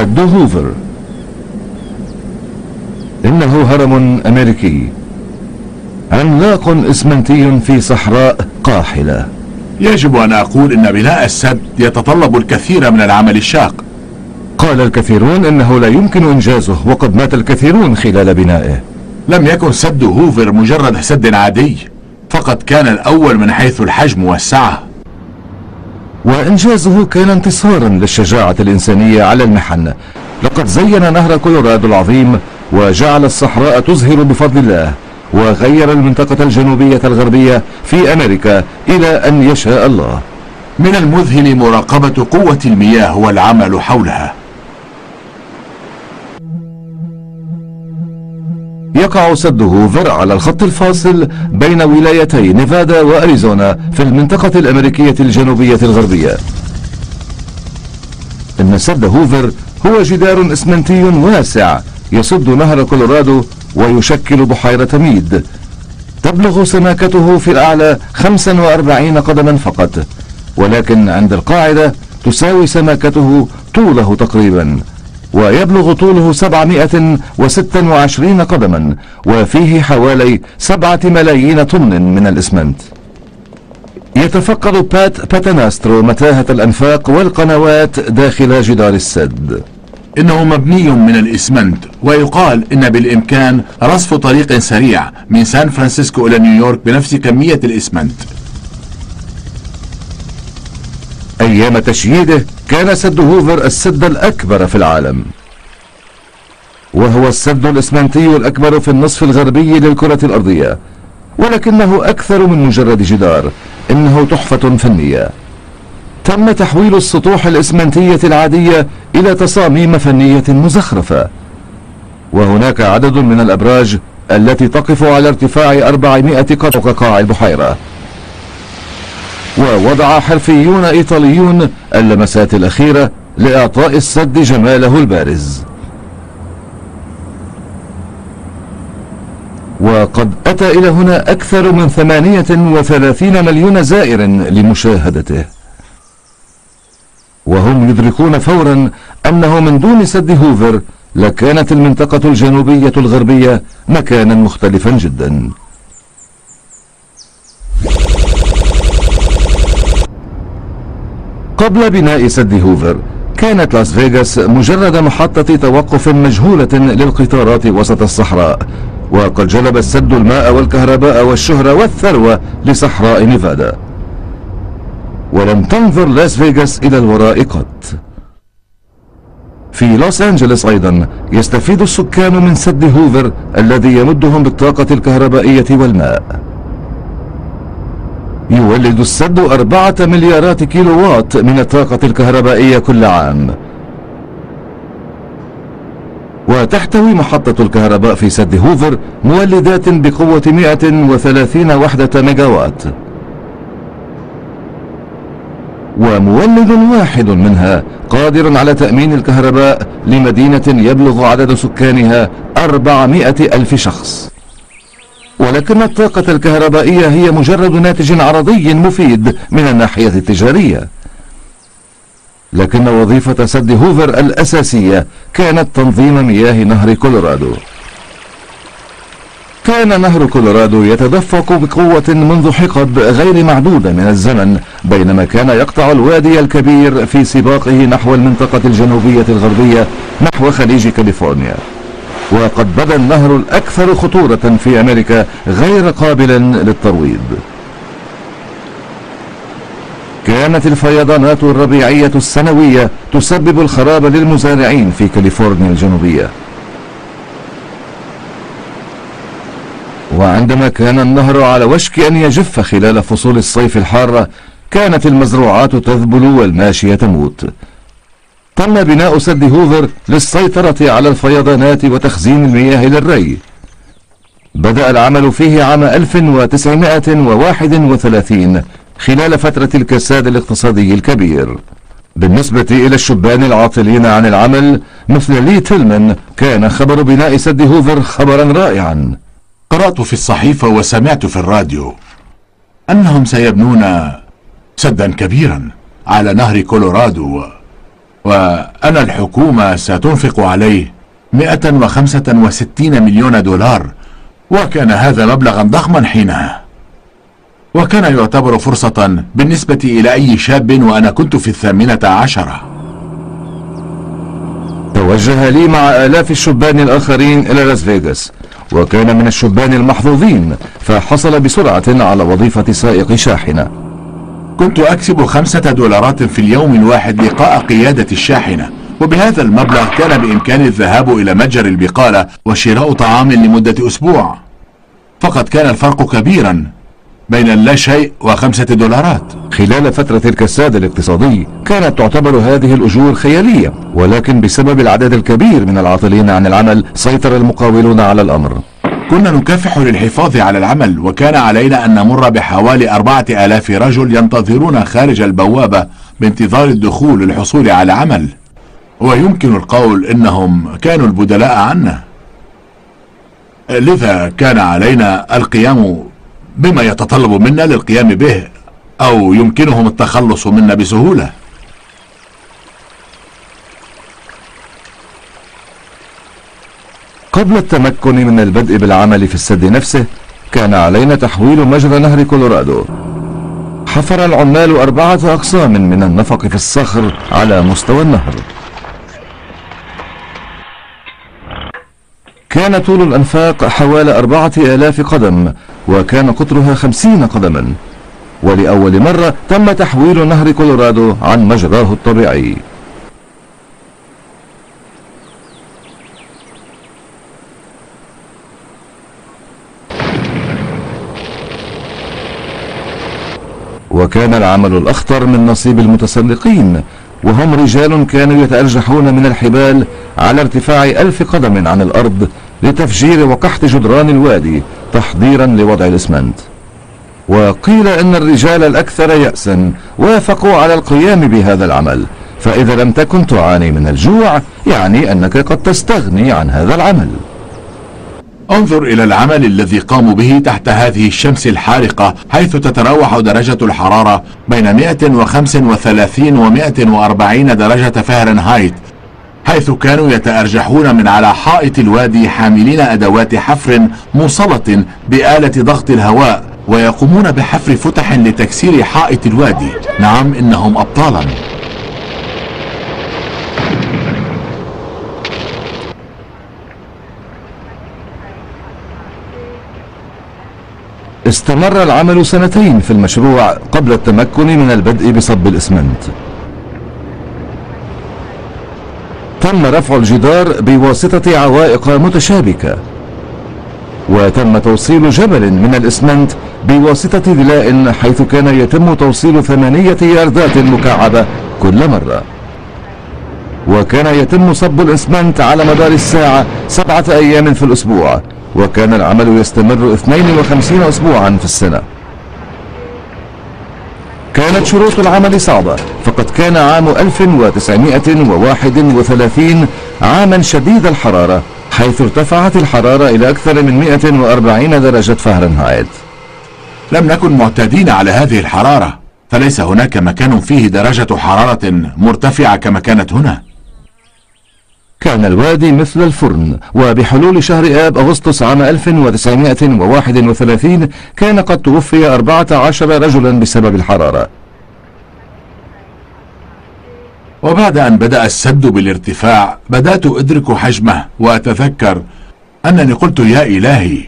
سد هوفر. إنه هرم أمريكي. عملاق إسمنتي في صحراء قاحلة. يجب أن أقول إن بناء السد يتطلب الكثير من العمل الشاق. قال الكثيرون إنه لا يمكن إنجازه وقد مات الكثيرون خلال بنائه. لم يكن سد هوفر مجرد سد عادي فقد كان الأول من حيث الحجم والسعة. وإنجازه كان انتصارا للشجاعة الإنسانية على المحن. لقد زين نهر كولورادو العظيم وجعل الصحراء تزهر بفضل الله وغير المنطقة الجنوبية الغربية في أمريكا إلى أن يشاء الله. من المذهل مراقبة قوة المياه والعمل حولها. يقع سد هوفر على الخط الفاصل بين ولايتي نيفادا وأريزونا في المنطقة الأمريكية الجنوبية الغربية. إن سد هوفر هو جدار إسمنتي واسع يسد نهر كولورادو ويشكل بحيرة ميد. تبلغ سماكته في الأعلى 45 قدما فقط ولكن عند القاعدة تساوي سماكته طوله تقريبا. ويبلغ طوله 726 قدما وفيه حوالي 7 ملايين طن من الإسمنت. يتفقد بات باتاناسترو متاهة الأنفاق والقنوات داخل جدار السد. إنه مبني من الإسمنت ويقال إن بالإمكان رصف طريق سريع من سان فرانسيسكو إلى نيويورك بنفس كمية الإسمنت. أيام تشييده كان سد هوفر السد الأكبر في العالم. وهو السد الإسمنتي الأكبر في النصف الغربي للكرة الأرضية. ولكنه أكثر من مجرد جدار. إنه تحفة فنية. تم تحويل السطوح الإسمنتية العادية إلى تصاميم فنية مزخرفة. وهناك عدد من الأبراج التي تقف على ارتفاع 400 قدر فوق قاع البحيرة. ووضع حرفيون إيطاليون اللمسات الأخيرة لإعطاء السد جماله البارز. وقد أتى إلى هنا أكثر من 38 مليون زائر لمشاهدته. وهم يدركون فورا أنه من دون سد هوفر لكانت المنطقة الجنوبية الغربية مكانا مختلفا جدا. قبل بناء سد هوفر كانت لاس فيغاس مجرد محطة توقف مجهولة للقطارات وسط الصحراء وقد جلب السد الماء والكهرباء والشهرة والثروة لصحراء نيفادا. ولم تنظر لاس فيغاس إلى الوراء قط. في لوس أنجلس أيضا يستفيد السكان من سد هوفر الذي يمدهم بالطاقة الكهربائية والماء. يولد السد أربعة مليارات كيلووات من الطاقة الكهربائية كل عام. وتحتوي محطة الكهرباء في سد هوفر مولدات بقوة 130 وحدة ميجاوات. ومولد واحد منها قادر على تأمين الكهرباء لمدينة يبلغ عدد سكانها 400 ألف شخص. ولكن الطاقة الكهربائية هي مجرد ناتج عرضي مفيد من الناحية التجارية. لكن وظيفة سد هوفر الأساسية كانت تنظيم مياه نهر كولورادو. كان نهر كولورادو يتدفق بقوة منذ حقب غير معدودة من الزمن بينما كان يقطع الوادي الكبير في سباقه نحو المنطقة الجنوبية الغربية نحو خليج كاليفورنيا. وقد بدا النهر الأكثر خطورة في أمريكا غير قابل للترويض. كانت الفيضانات الربيعية السنوية تسبب الخراب للمزارعين في كاليفورنيا الجنوبية. وعندما كان النهر على وشك أن يجف خلال فصول الصيف الحارة كانت المزروعات تذبل والماشية تموت. تم بناء سد هوفر للسيطرة على الفيضانات وتخزين المياه للري. بدأ العمل فيه عام 1931 خلال فترة الكساد الاقتصادي الكبير. بالنسبة إلى الشبان العاطلين عن العمل مثل لي تيلمان كان خبر بناء سد هوفر خبرا رائعا. قرأت في الصحيفة وسمعت في الراديو أنهم سيبنون سدا كبيرا على نهر كولورادو. وأن الحكومة ستنفق عليه 165 مليون دولار وكان هذا مبلغا ضخما حينها. وكان يعتبر فرصة بالنسبة إلى أي شاب وأنا كنت في الثامنة عشرة. توجه لي مع آلاف الشبان الآخرين إلى لاس فيغاس وكان من الشبان المحظوظين فحصل بسرعة على وظيفة سائق شاحنة. كنت أكسب خمسة دولارات في اليوم الواحد لقاء قيادة الشاحنة. وبهذا المبلغ كان بإمكاني الذهاب إلى متجر البقالة وشراء طعام لمدة أسبوع. فقد كان الفرق كبيرا بين اللا شيء وخمسة دولارات. خلال فترة الكساد الاقتصادي كانت تعتبر هذه الأجور خيالية ولكن بسبب العدد الكبير من العاطلين عن العمل سيطر المقاولون على الأمر. كنا نكافح للحفاظ على العمل وكان علينا أن نمر بحوالي أربعة آلاف رجل ينتظرون خارج البوابة بانتظار الدخول للحصول على عمل. ويمكن القول إنهم كانوا البدلاء عنا. لذا كان علينا القيام بما يتطلب منا للقيام به أو يمكنهم التخلص منا بسهولة. قبل التمكن من البدء بالعمل في السد نفسه كان علينا تحويل مجرى نهر كولورادو. حفر العمال أربعة أقسام من النفق في الصخر على مستوى النهر. كان طول الأنفاق حوالي أربعة آلاف قدم وكان قطرها خمسين قدما. ولأول مرة تم تحويل نهر كولورادو عن مجراه الطبيعي. وكان العمل الأخطر من نصيب المتسلقين وهم رجال كانوا يتأرجحون من الحبال على ارتفاع ألف قدم عن الأرض لتفجير وقحط جدران الوادي تحضيرا لوضع الإسمنت. وقيل إن الرجال الأكثر يأسا وافقوا على القيام بهذا العمل فإذا لم تكن تعاني من الجوع يعني أنك قد تستغني عن هذا العمل. انظر إلى العمل الذي قاموا به تحت هذه الشمس الحارقة حيث تتراوح درجة الحرارة بين 135 و 140 درجة فهرنهايت حيث كانوا يتأرجحون من على حائط الوادي حاملين أدوات حفر موصلة بآلة ضغط الهواء ويقومون بحفر فتح لتكسير حائط الوادي. نعم إنهم أبطالا. استمر العمل سنتين في المشروع قبل التمكن من البدء بصب الإسمنت. تم رفع الجدار بواسطة عوائق متشابكة وتم توصيل جبل من الإسمنت بواسطة دلاء حيث كان يتم توصيل ثمانية ياردات مكعبة كل مرة. وكان يتم صب الإسمنت على مدار الساعة سبعة أيام في الأسبوع. وكان العمل يستمر 52 أسبوعا في السنة. كانت شروط العمل صعبة فقد كان عام 1931 عاما شديد الحرارة حيث ارتفعت الحرارة إلى أكثر من 140 درجة فهرنهايت. لم نكن معتادين على هذه الحرارة فليس هناك مكان فيه درجة حرارة مرتفعة كما كانت هنا. كان الوادي مثل الفرن وبحلول شهر آب أغسطس عام 1931 كان قد توفي 14 رجلا بسبب الحرارة. وبعد أن بدأ السد بالارتفاع بدأت أدرك حجمه وأتذكر أنني قلت يا إلهي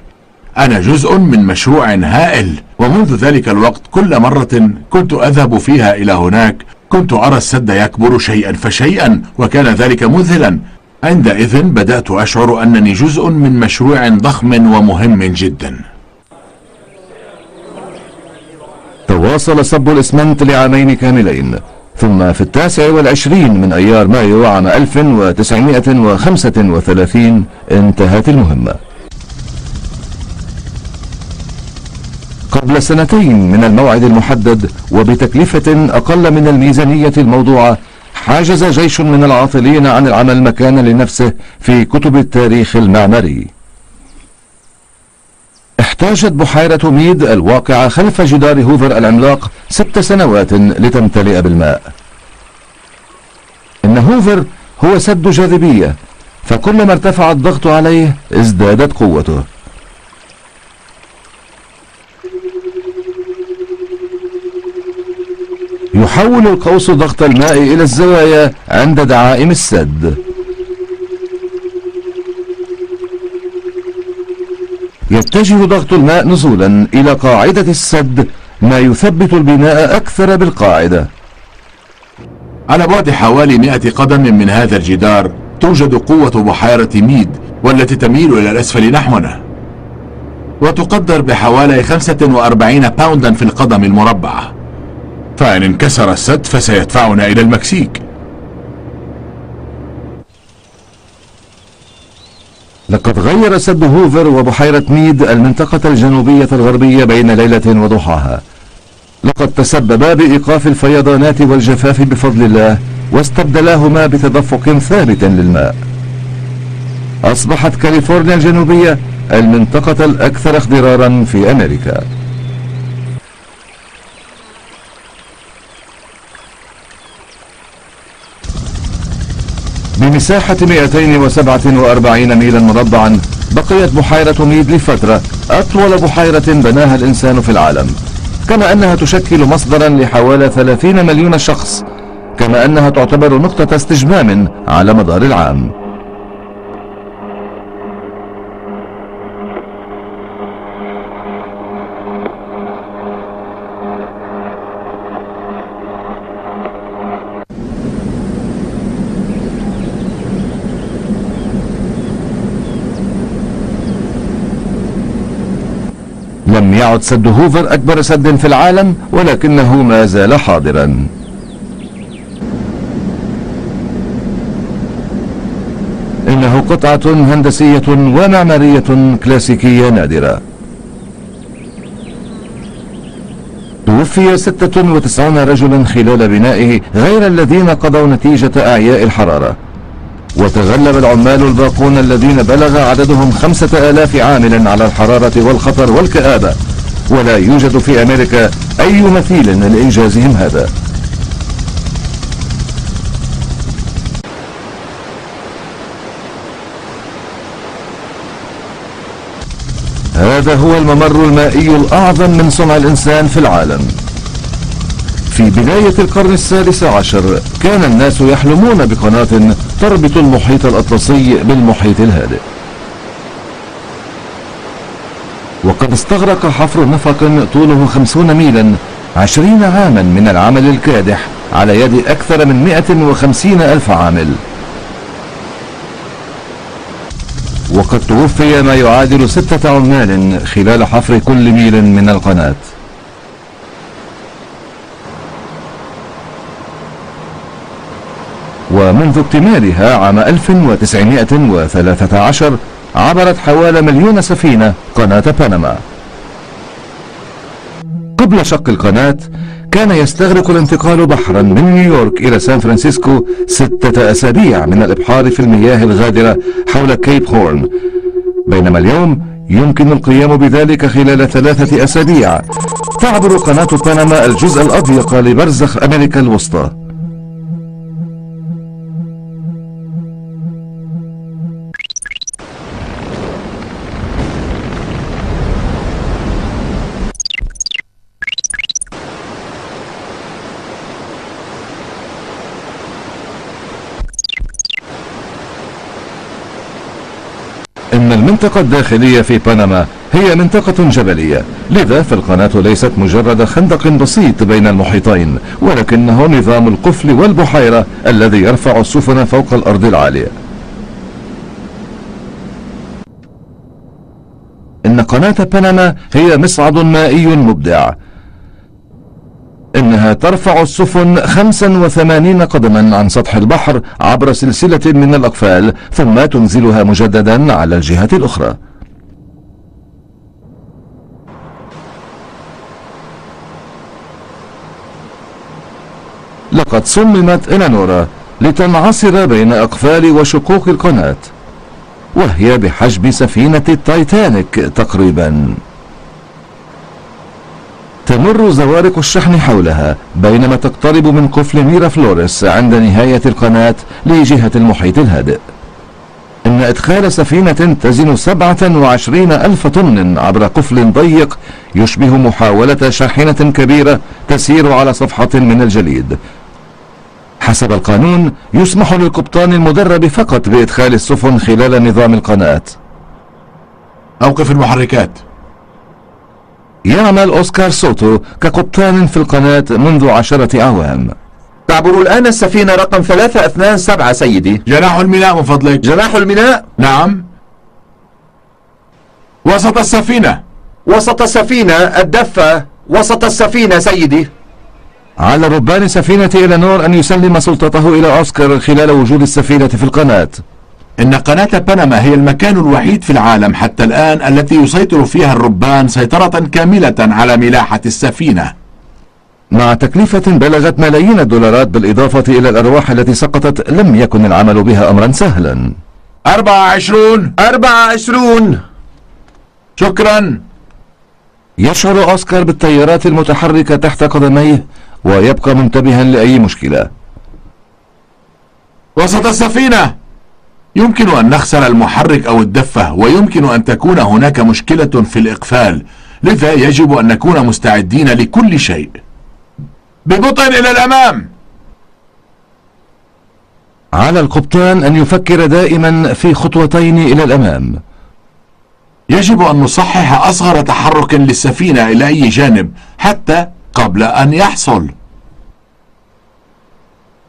أنا جزء من مشروع هائل ومنذ ذلك الوقت كل مرة كنت أذهب فيها إلى هناك كنت أرى السد يكبر شيئا فشيئا وكان ذلك مذهلا عندئذ بدأت أشعر أنني جزء من مشروع ضخم ومهم جدا. تواصل صب الإسمنت لعامين كاملين ثم في التاسع والعشرين من أيار مايو عام 1935 انتهت المهمة. قبل سنتين من الموعد المحدد وبتكلفة أقل من الميزانية الموضوعة حاجز جيش من العاطلين عن العمل مكانا لنفسه في كتب التاريخ المعماري احتاجت بحيرة ميد الواقعة خلف جدار هوفر العملاق ست سنوات لتمتلئ بالماء. إن هوفر هو سد جاذبية فكلما ارتفع الضغط عليه ازدادت قوته. يحول القوس ضغط الماء إلى الزوايا عند دعائم السد. يتجه ضغط الماء نزولا إلى قاعدة السد ما يثبت البناء أكثر بالقاعدة. على بعد حوالي 100 قدم من هذا الجدار توجد قوة بحيرة ميد والتي تميل إلى الأسفل نحونا. وتقدر بحوالي 45 باوندا في القدم المربعة. فإن انكسر السد فسيدفعنا إلى المكسيك. لقد غير سد هوفر وبحيرة ميد المنطقة الجنوبية الغربية بين ليلة وضحاها. لقد تسببا بإيقاف الفيضانات والجفاف بفضل الله واستبدلاهما بتدفق ثابت للماء. أصبحت كاليفورنيا الجنوبية المنطقة الأكثر اخضرارا في أمريكا. بمساحة 247 ميلا مربعا بقيت بحيرة ميد لفترة أطول بحيرة بناها الإنسان في العالم. كما أنها تشكل مصدرا لحوالي 30 مليون شخص كما أنها تعتبر نقطة استجمام على مدار العام. لم يعد سد هوفر أكبر سد في العالم ولكنه ما زال حاضرا. إنه قطعة هندسية ومعمارية كلاسيكية نادرة. توفي 96 رجلا خلال بنائه غير الذين قضوا نتيجة أعياء الحرارة. وتغلب العمال الباقون الذين بلغ عددهم خمسة آلاف عامل على الحرارة والخطر والكآبة. ولا يوجد في أمريكا أي مثيل لإنجازهم هذا. هذا هو الممر المائي الأعظم من صنع الإنسان في العالم. في بداية القرن السادس عشر كان الناس يحلمون بقناة تربط المحيط الأطلسي بالمحيط الهادئ. وقد استغرق حفر نفق طوله خمسون ميلا عشرين عاما من العمل الكادح على يد أكثر من مئة وخمسين ألف عامل. وقد توفي ما يعادل ستة عمال خلال حفر كل ميل من القناة. ومنذ اكتمالها عام 1913 عبرت حوالي مليون سفينة قناة بنما قبل شق القناة كان يستغرق الانتقال بحرا من نيويورك إلى سان فرانسيسكو ستة أسابيع من الإبحار في المياه الغادرة حول كيب هورن. بينما اليوم يمكن القيام بذلك خلال ثلاثة أسابيع. تعبر قناة بنما الجزء الأضيق لبرزخ أمريكا الوسطى. المنطقة الداخلية في بنما هي منطقة جبلية. لذا فالقناة ليست مجرد خندق بسيط بين المحيطين ولكنه نظام القفل والبحيرة الذي يرفع السفن فوق الأرض العالية. إن قناة بنما هي مصعد مائي مبدع. إنها ترفع السفن 85 قدما عن سطح البحر عبر سلسلة من الأقفال ثم تنزلها مجددا على الجهة الأخرى. لقد صممت إلانورا لتنعصر بين أقفال وشقوق القناة وهي بحجم سفينة التايتانيك تقريبا. تمر زوارق الشحن حولها بينما تقترب من قفل ميرا فلوريس عند نهاية القناة لجهة المحيط الهادئ. إن إدخال سفينة تزن 27 ألف طن عبر قفل ضيق يشبه محاولة شاحنة كبيرة تسير على صفحة من الجليد. حسب القانون يسمح للقبطان المدرب فقط بإدخال السفن خلال نظام القناة. أوقف المحركات. يعمل أوسكار سوتو كقبطان في القناة منذ عشرة أعوام تعبر الآن السفينة رقم ثلاثة اثنان سبعة سيدي. جناح الميناء من فضلك. جناح الميناء؟ نعم. وسط السفينة. وسط السفينة الدفة. وسط السفينة سيدي. على ربان سفينة إلينور أن يسلم سلطته إلى أوسكار خلال وجود السفينة في القناة. إن قناة بنما هي المكان الوحيد في العالم حتى الآن التي يسيطر فيها الربان سيطرة كاملة على ملاحة السفينة. مع تكلفة بلغت ملايين الدولارات بالإضافة إلى الأرواح التي سقطت لم يكن العمل بها أمرا سهلا. 24 أربعة عشرون شكرا! يشعر أوسكار بالتيارات المتحركة تحت قدميه ويبقى منتبها لأي مشكلة. وسط السفينة! يمكن أن نخسر المحرك أو الدفة ويمكن أن تكون هناك مشكلة في الإقفال لذا يجب أن نكون مستعدين لكل شيء. ببطء إلى الأمام! على القبطان أن يفكر دائما في خطوتين إلى الأمام. يجب أن نصحح أصغر تحرك للسفينة إلى أي جانب حتى قبل أن يحصل.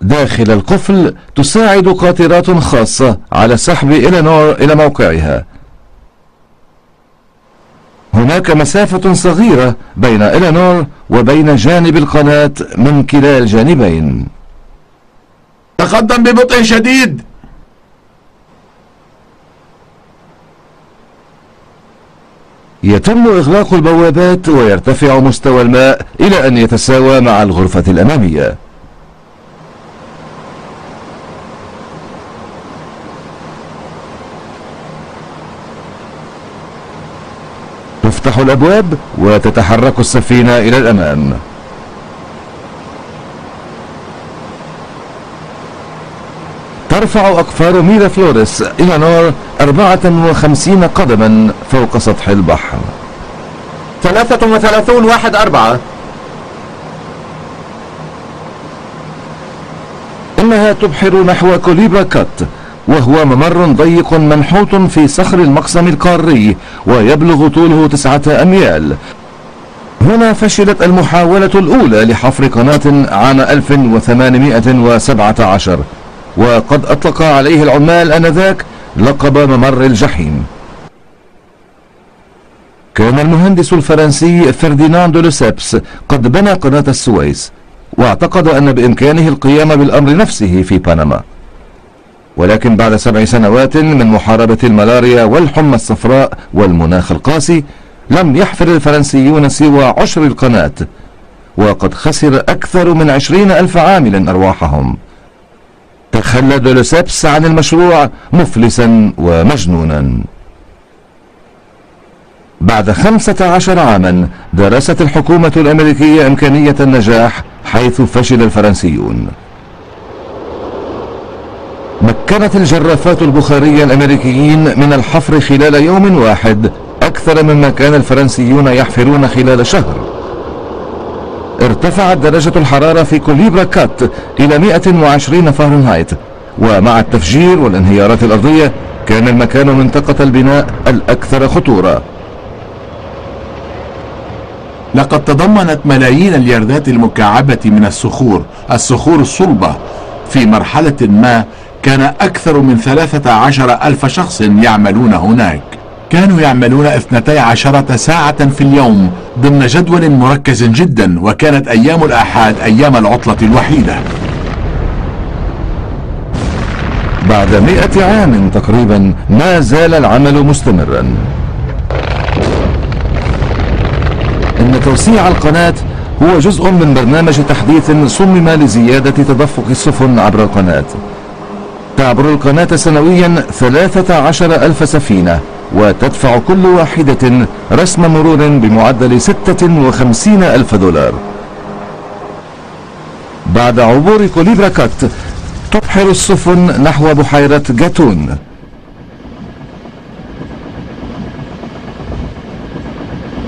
داخل القفل تساعد قاطرات خاصة على سحب إلينور إلى موقعها. هناك مسافة صغيرة بين إلينور وبين جانب القناة من كلا الجانبين تقدم ببطء شديد. يتم إغلاق البوابات ويرتفع مستوى الماء إلى أن يتساوى مع الغرفة الأمامية. تفتح الأبواب وتتحرك السفينة إلى الأمام ترفع أقفار ميرا فلوريس إلى نار 54 قدما فوق سطح البحر. ثلاثة وثلاثون واحد أربعة. إنها تبحر نحو كوليبرا كات. وهو ممر ضيق منحوت في صخر المقسم القاري ويبلغ طوله تسعة أميال. هنا فشلت المحاولة الأولى لحفر قناة عام 1817 وقد أطلق عليه العمال آنذاك لقب ممر الجحيم. كان المهندس الفرنسي فرديناندو لوسيبس قد بنى قناة السويس واعتقد أن بإمكانه القيام بالأمر نفسه في بنما. ولكن بعد سبع سنوات من محاربة الملاريا والحمى الصفراء والمناخ القاسي لم يحفر الفرنسيون سوى عشر القناة وقد خسر أكثر من عشرين ألف عامل أرواحهم. تخلى دولوسيبس عن المشروع مفلسا ومجنونا. بعد خمسة عشر عاما درست الحكومة الأمريكية إمكانية النجاح حيث فشل الفرنسيون. مكنت الجرافات البخارية الأمريكيين من الحفر خلال يوم واحد. أكثر مما كان الفرنسيون يحفرون خلال شهر. ارتفعت درجة الحرارة في كوليبرا كات إلى 120 فahrenheit ومع التفجير والانهيارات الأرضية كان المكان منطقة البناء الأكثر خطورة. لقد تضمنت ملايين اليردات المكعبة من الصخور الصخور الصلبة في مرحلة ما كان أكثر من ثلاثة عشر ألف شخص يعملون هناك. كانوا يعملون اثنتي عشرة ساعة في اليوم ضمن جدول مركز جدا وكانت أيام الأحد أيام العطلة الوحيدة. بعد مئة عام تقريبا ما زال العمل مستمرا. إن توسيع القناة هو جزء من برنامج تحديث صمم لزيادة تدفق السفن عبر القناة. تعبر القناة سنويا 13 ألف سفينة وتدفع كل واحدة رسم مرور بمعدل 56 ألف دولار. بعد عبور كوليبرا كات تبحر السفن نحو بحيرة جاتون.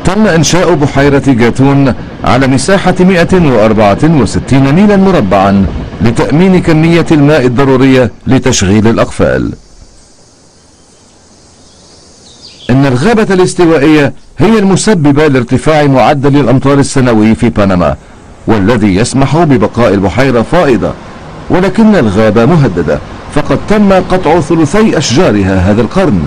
تم إنشاء بحيرة جاتون على مساحة 164 ميلا مربعا. لتأمين كمية الماء الضرورية لتشغيل الأقفال. إن الغابة الاستوائية هي المسببة لارتفاع معدل الأمطار السنوي في بنما والذي يسمح ببقاء البحيرة فائضة ولكن الغابة مهددة فقد تم قطع ثلثي أشجارها هذا القرن.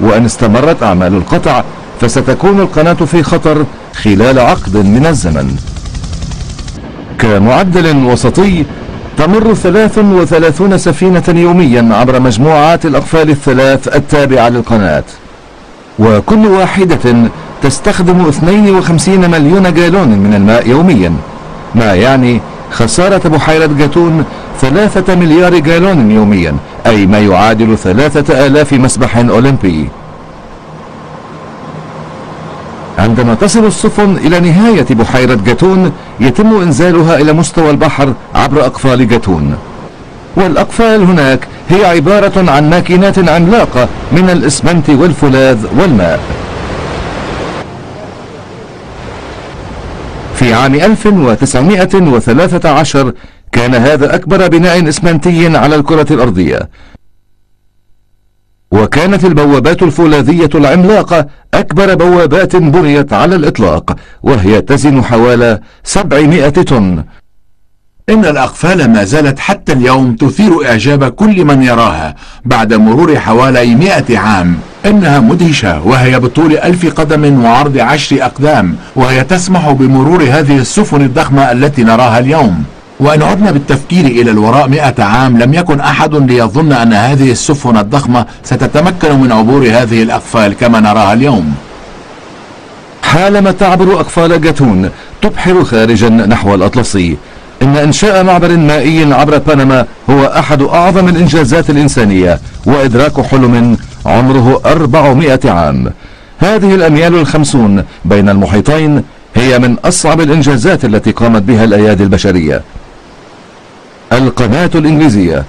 وأن استمرت أعمال القطع فستكون القناة في خطر خلال عقد من الزمن. كمعدل وسطي تمر 33 سفينة يوميا عبر مجموعات الأقفال الثلاث التابعة للقناة. وكل واحدة تستخدم 52 مليون جالون من الماء يوميا. ما يعني خسارة بحيرة جاتون ثلاثة مليار جالون يوميا أي ما يعادل ثلاثة آلاف مسبح أولمبي. عندما تصل السفن إلى نهاية بحيرة جاتون يتم إنزالها إلى مستوى البحر عبر أقفال جاتون. والأقفال هناك هي عبارة عن ماكينات عملاقة من الإسمنت والفولاذ والماء. في عام 1913 كان هذا أكبر بناء إسمنتي على الكرة الأرضية. وكانت البوابات الفولاذية العملاقة أكبر بوابات بنيت على الإطلاق وهي تزن حوالي 700 طن. إن الأقفال ما زالت حتى اليوم تثير إعجاب كل من يراها بعد مرور حوالي مئة عام. إنها مدهشة وهي بطول ألف قدم وعرض عشر أقدام وهي تسمح بمرور هذه السفن الضخمة التي نراها اليوم. وإن عدنا بالتفكير إلى الوراء مئة عام لم يكن أحد ليظن أن هذه السفن الضخمة ستتمكن من عبور هذه الأقفال كما نراها اليوم. حالما تعبر أقفال جاتون تبحر خارجا نحو الأطلسي إن إنشاء معبر مائي عبر بنما هو أحد أعظم الإنجازات الإنسانية وإدراك حلم عمره 400 عام. هذه الأميال الخمسون بين المحيطين هي من أصعب الإنجازات التي قامت بها الأيادي البشرية. القناة الإنجليزية.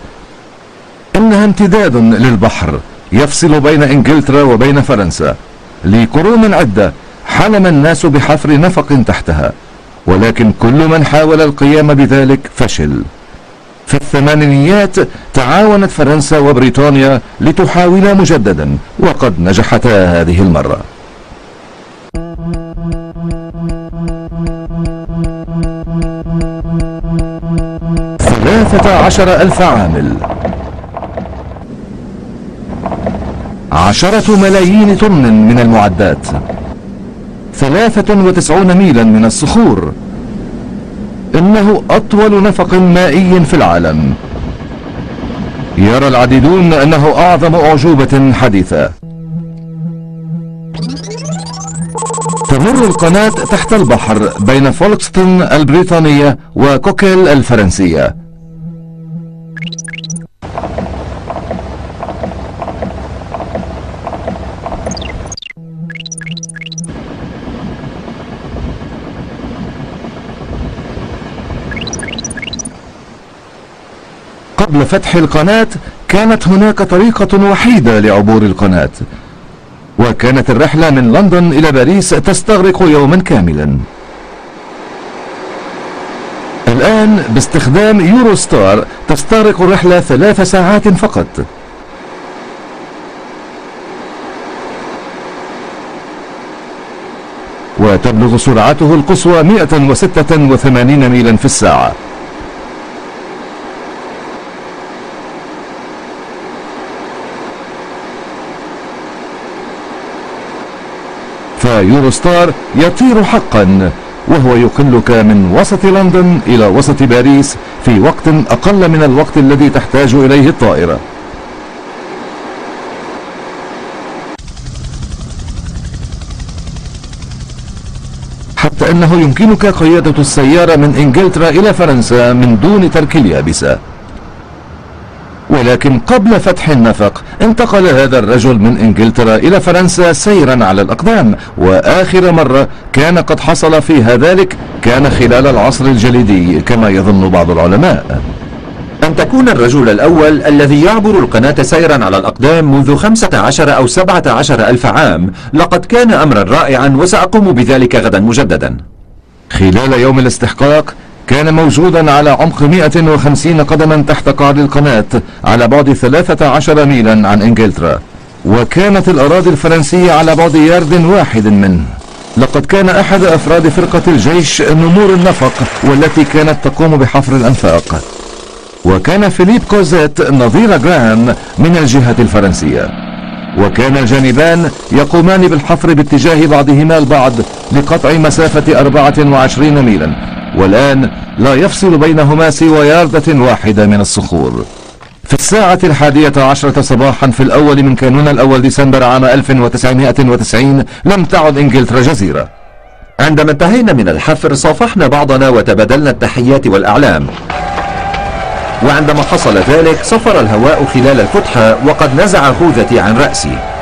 إنها امتداد للبحر يفصل بين إنجلترا وبين فرنسا. لقرون عدة حلم الناس بحفر نفق تحتها ولكن كل من حاول القيام بذلك فشل. في الثمانينيات تعاونت فرنسا وبريطانيا لتحاولا مجددا وقد نجحتا هذه المرة. ثلاثة عشر ألف عامل. عشرة ملايين طن من المعدات. ثلاثة وتسعون ميلا من الصخور. إنه أطول نفق مائي في العالم. يرى العديدون أنه أعظم أعجوبة حديثة. تمر القناة تحت البحر بين فولكستون البريطانية وكوكيل الفرنسية. قبل فتح القناة كانت هناك طريقة وحيدة لعبور القناة. وكانت الرحلة من لندن إلى باريس تستغرق يوما كاملا. الآن باستخدام يورو ستار تستغرق الرحلة ثلاث ساعات فقط. وتبلغ سرعته القصوى 186 ميلا في الساعة. فيوروستار يطير حقا وهو يقلك من وسط لندن إلى وسط باريس في وقت أقل من الوقت الذي تحتاج إليه الطائرة. حتى أنه يمكنك قيادة السيارة من إنجلترا إلى فرنسا من دون ترك اليابسة. ولكن قبل فتح النفق انتقل هذا الرجل من إنجلترا إلى فرنسا سيرا على الأقدام وآخر مرة كان قد حصل فيها ذلك كان خلال العصر الجليدي كما يظن بعض العلماء. أن تكون الرجل الأول الذي يعبر القناة سيرا على الأقدام منذ 15 أو 17 ألف عام؟ لقد كان أمرا رائعا وسأقوم بذلك غدا مجددا. خلال يوم الاستحقاق كان موجودا على عمق 150 قدما تحت قعر القناة على بعد 13 ميلا عن إنجلترا. وكانت الأراضي الفرنسية على بعد يارد واحد منه لقد كان أحد أفراد فرقة الجيش نمور النفق والتي كانت تقوم بحفر الأنفاق. وكان فيليب كوزيت نظير جراهام من الجهة الفرنسية. وكان الجانبان يقومان بالحفر باتجاه بعضهما البعض لقطع مسافة 24 ميلا. والآن لا يفصل بينهما سوى ياردة واحدة من الصخور. في الساعة الحادية عشرة صباحا في الأول من كانون الأول ديسمبر عام 1990 لم تعد إنجلترا جزيرة. عندما انتهينا من الحفر صافحنا بعضنا وتبادلنا التحيات والأعلام. وعندما حصل ذلك صفر الهواء خلال الفتحة وقد نزع خوذتي عن رأسي.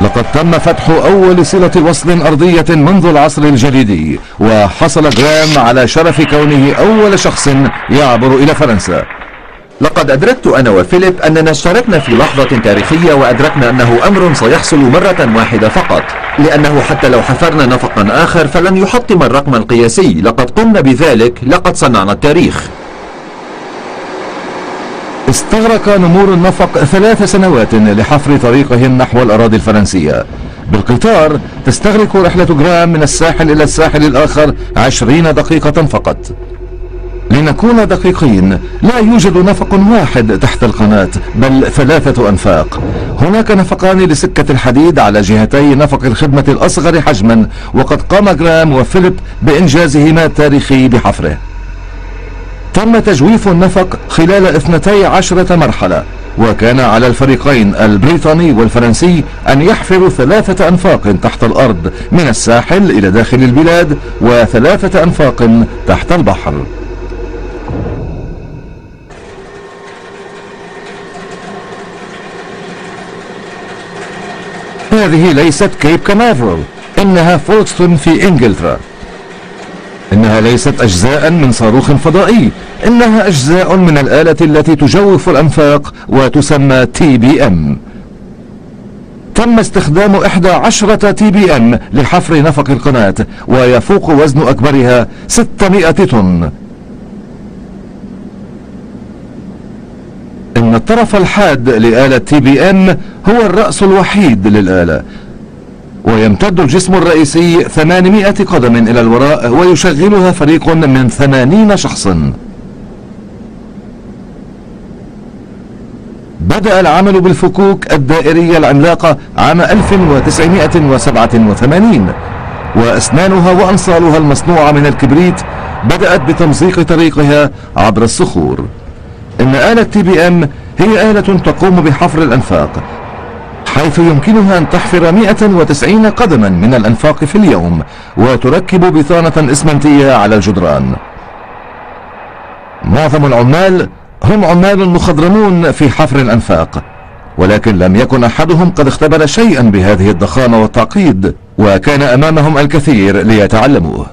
لقد تم فتح أول صلة وصل أرضية منذ العصر الجليدي وحصل جرام على شرف كونه أول شخص يعبر إلى فرنسا. لقد أدركت أنا وفيليب أننا اشتركنا في لحظة تاريخية وأدركنا أنه أمر سيحصل مرة واحدة فقط. لأنه حتى لو حفرنا نفقا آخر فلن يحطم الرقم القياسي. لقد قمنا بذلك لقد صنعنا التاريخ. استغرق نمور النفق ثلاث سنوات لحفر طريقهم نحو الأراضي الفرنسية. بالقطار تستغرق رحلة جرام من الساحل إلى الساحل الآخر عشرين دقيقة فقط. لنكون دقيقين لا يوجد نفق واحد تحت القناة بل ثلاثة أنفاق. هناك نفقان لسكة الحديد على جهتي نفق الخدمة الأصغر حجما وقد قام جرام وفيليب بإنجازهما التاريخي بحفره. تم تجويف النفق خلال اثنتي عشرة مرحلة وكان على الفريقين البريطاني والفرنسي أن يحفروا ثلاثة أنفاق تحت الأرض من الساحل إلى داخل البلاد وثلاثة أنفاق تحت البحر. هذه ليست كيب كانافرال إنها فولكستون في إنجلترا. إنها ليست أجزاء من صاروخ فضائي إنها أجزاء من الآلة التي تجوف الأنفاق وتسمى TBM تم استخدام إحدى عشرة TBM لحفر نفق القناة ويفوق وزن أكبرها 600 طن. إن الطرف الحاد لآلة TBM هو الرأس الوحيد للآلة. ويمتد الجسم الرئيسي 800 قدم إلى الوراء ويشغلها فريق من 80 شخصا بدأ العمل بالفكوك الدائرية العملاقة عام 1987 وأسنانها وأنصالها المصنوعة من الكربيد بدأت بتمزيق طريقها عبر الصخور. إن آلة تي بي أم هي آلة تقوم بحفر الأنفاق حيث يمكنها أن تحفر 190 قدما من الأنفاق في اليوم وتركب بطانة إسمنتية على الجدران. معظم العمال هم عمال مخضرمون في حفر الأنفاق ولكن لم يكن أحدهم قد اختبر شيئا بهذه الضخامة والتعقيد وكان أمامهم الكثير ليتعلموه.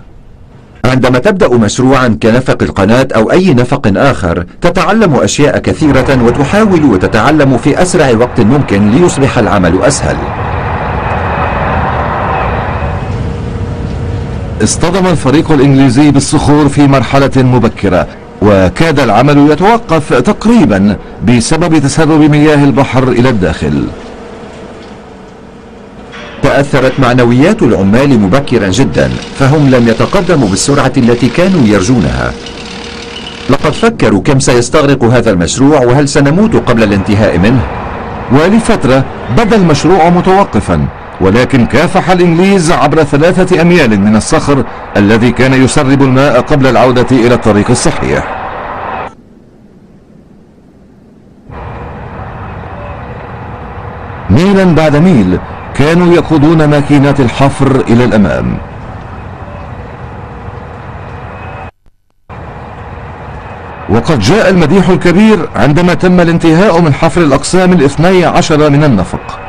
عندما تبدأ مشروعا كنفق القناة أو أي نفق آخر تتعلم أشياء كثيرة وتحاول وتتعلم في أسرع وقت ممكن ليصبح العمل أسهل. اصطدم الفريق الإنجليزي بالصخور في مرحلة مبكرة وكاد العمل يتوقف تقريبا بسبب تسرب مياه البحر إلى الداخل. تأثرت معنويات العمال مبكرا جدا فهم لم يتقدموا بالسرعة التي كانوا يرجونها. لقد فكروا كم سيستغرق هذا المشروع وهل سنموت قبل الانتهاء منه. ولفترة بدا المشروع متوقفا ولكن كافح الإنجليز عبر ثلاثة أميال من الصخر الذي كان يسرب الماء قبل العودة إلى الطريق الصحيح. ميلا بعد ميل كانوا يقودون ماكينات الحفر إلى وقد جاء المديح الكبير عندما تم الانتهاء من حفر الأقسام الاثني عشر من النفق.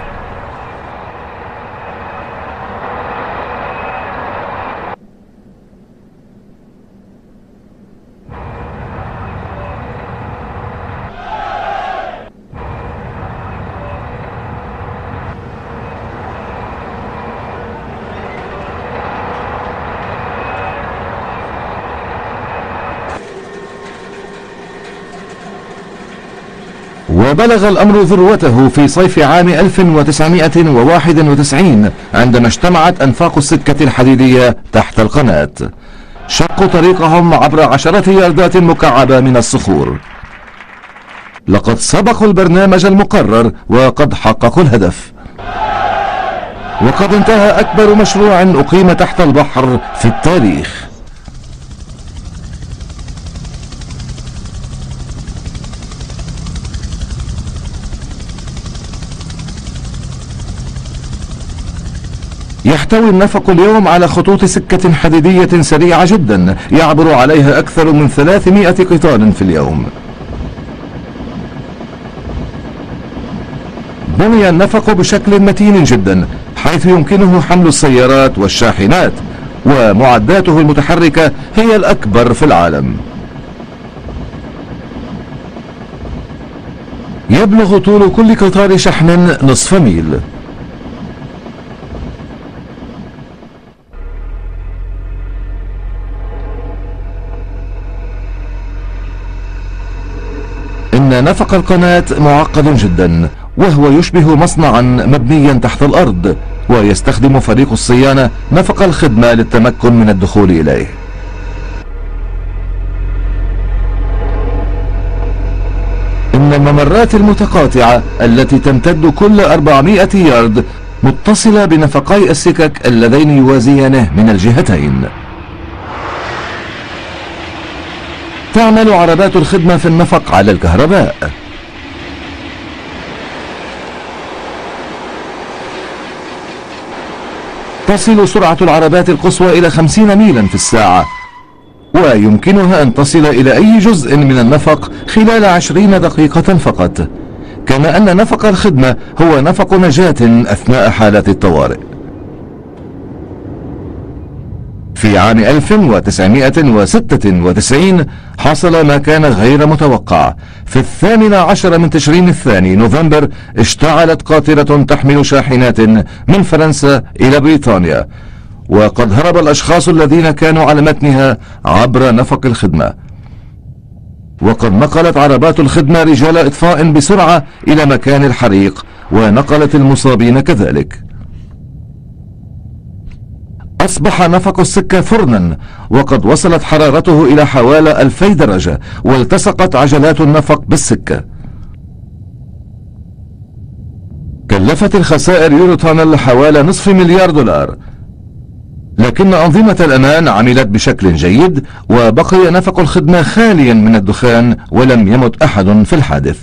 وبلغ الأمر ذروته في صيف عام 1991 عندما اجتمعت أنفاق السكة الحديدية تحت القناة. شقوا طريقهم عبر عشرة ياردات مكعبة من الصخور. لقد سبقوا البرنامج المقرر وقد حققوا الهدف. وقد انتهى أكبر مشروع أقيم تحت البحر في التاريخ. يحتوي النفق اليوم على خطوط سكة حديدية سريعة جدا يعبر عليها أكثر من 300 قطار في اليوم. بني النفق بشكل متين جدا حيث يمكنه حمل السيارات والشاحنات ومعداته المتحركة هي الأكبر في العالم. يبلغ طول كل قطار شحن نصف ميل. نفق القناة معقد جدا وهو يشبه مصنعا مبنيا تحت الأرض ويستخدم فريق الصيانة نفق الخدمة للتمكن من الدخول إليه. إن الممرات المتقاطعة التي تمتد كل 400 يارد متصلة بنفقي السكك اللذين يوازيانه من الجهتين. تعمل عربات الخدمة في النفق على الكهرباء. تصل سرعة العربات القصوى إلى 50 ميلا في الساعة ويمكنها أن تصل إلى أي جزء من النفق خلال 20 دقيقة فقط. كما أن نفق الخدمة هو نفق نجاة أثناء حالات الطوارئ. في عام 1996 حصل ما كان غير متوقع. في الثامن عشر من تشرين الثاني نوفمبر اشتعلت قاطرة تحمل شاحنات من فرنسا إلى بريطانيا. وقد هرب الأشخاص الذين كانوا على متنها عبر نفق الخدمة. وقد نقلت عربات الخدمة رجال إطفاء بسرعة إلى مكان الحريق ونقلت المصابين كذلك. أصبح نفق السكة فرنا وقد وصلت حرارته إلى حوالي ألفي درجة والتصقت عجلات النفق بالسكة كلفت الخسائر يوروتانل حوالي نصف مليار دولار. لكن أنظمة الأمان عملت بشكل جيد وبقي نفق الخدمة خاليا من الدخان ولم يمت أحد في الحادث.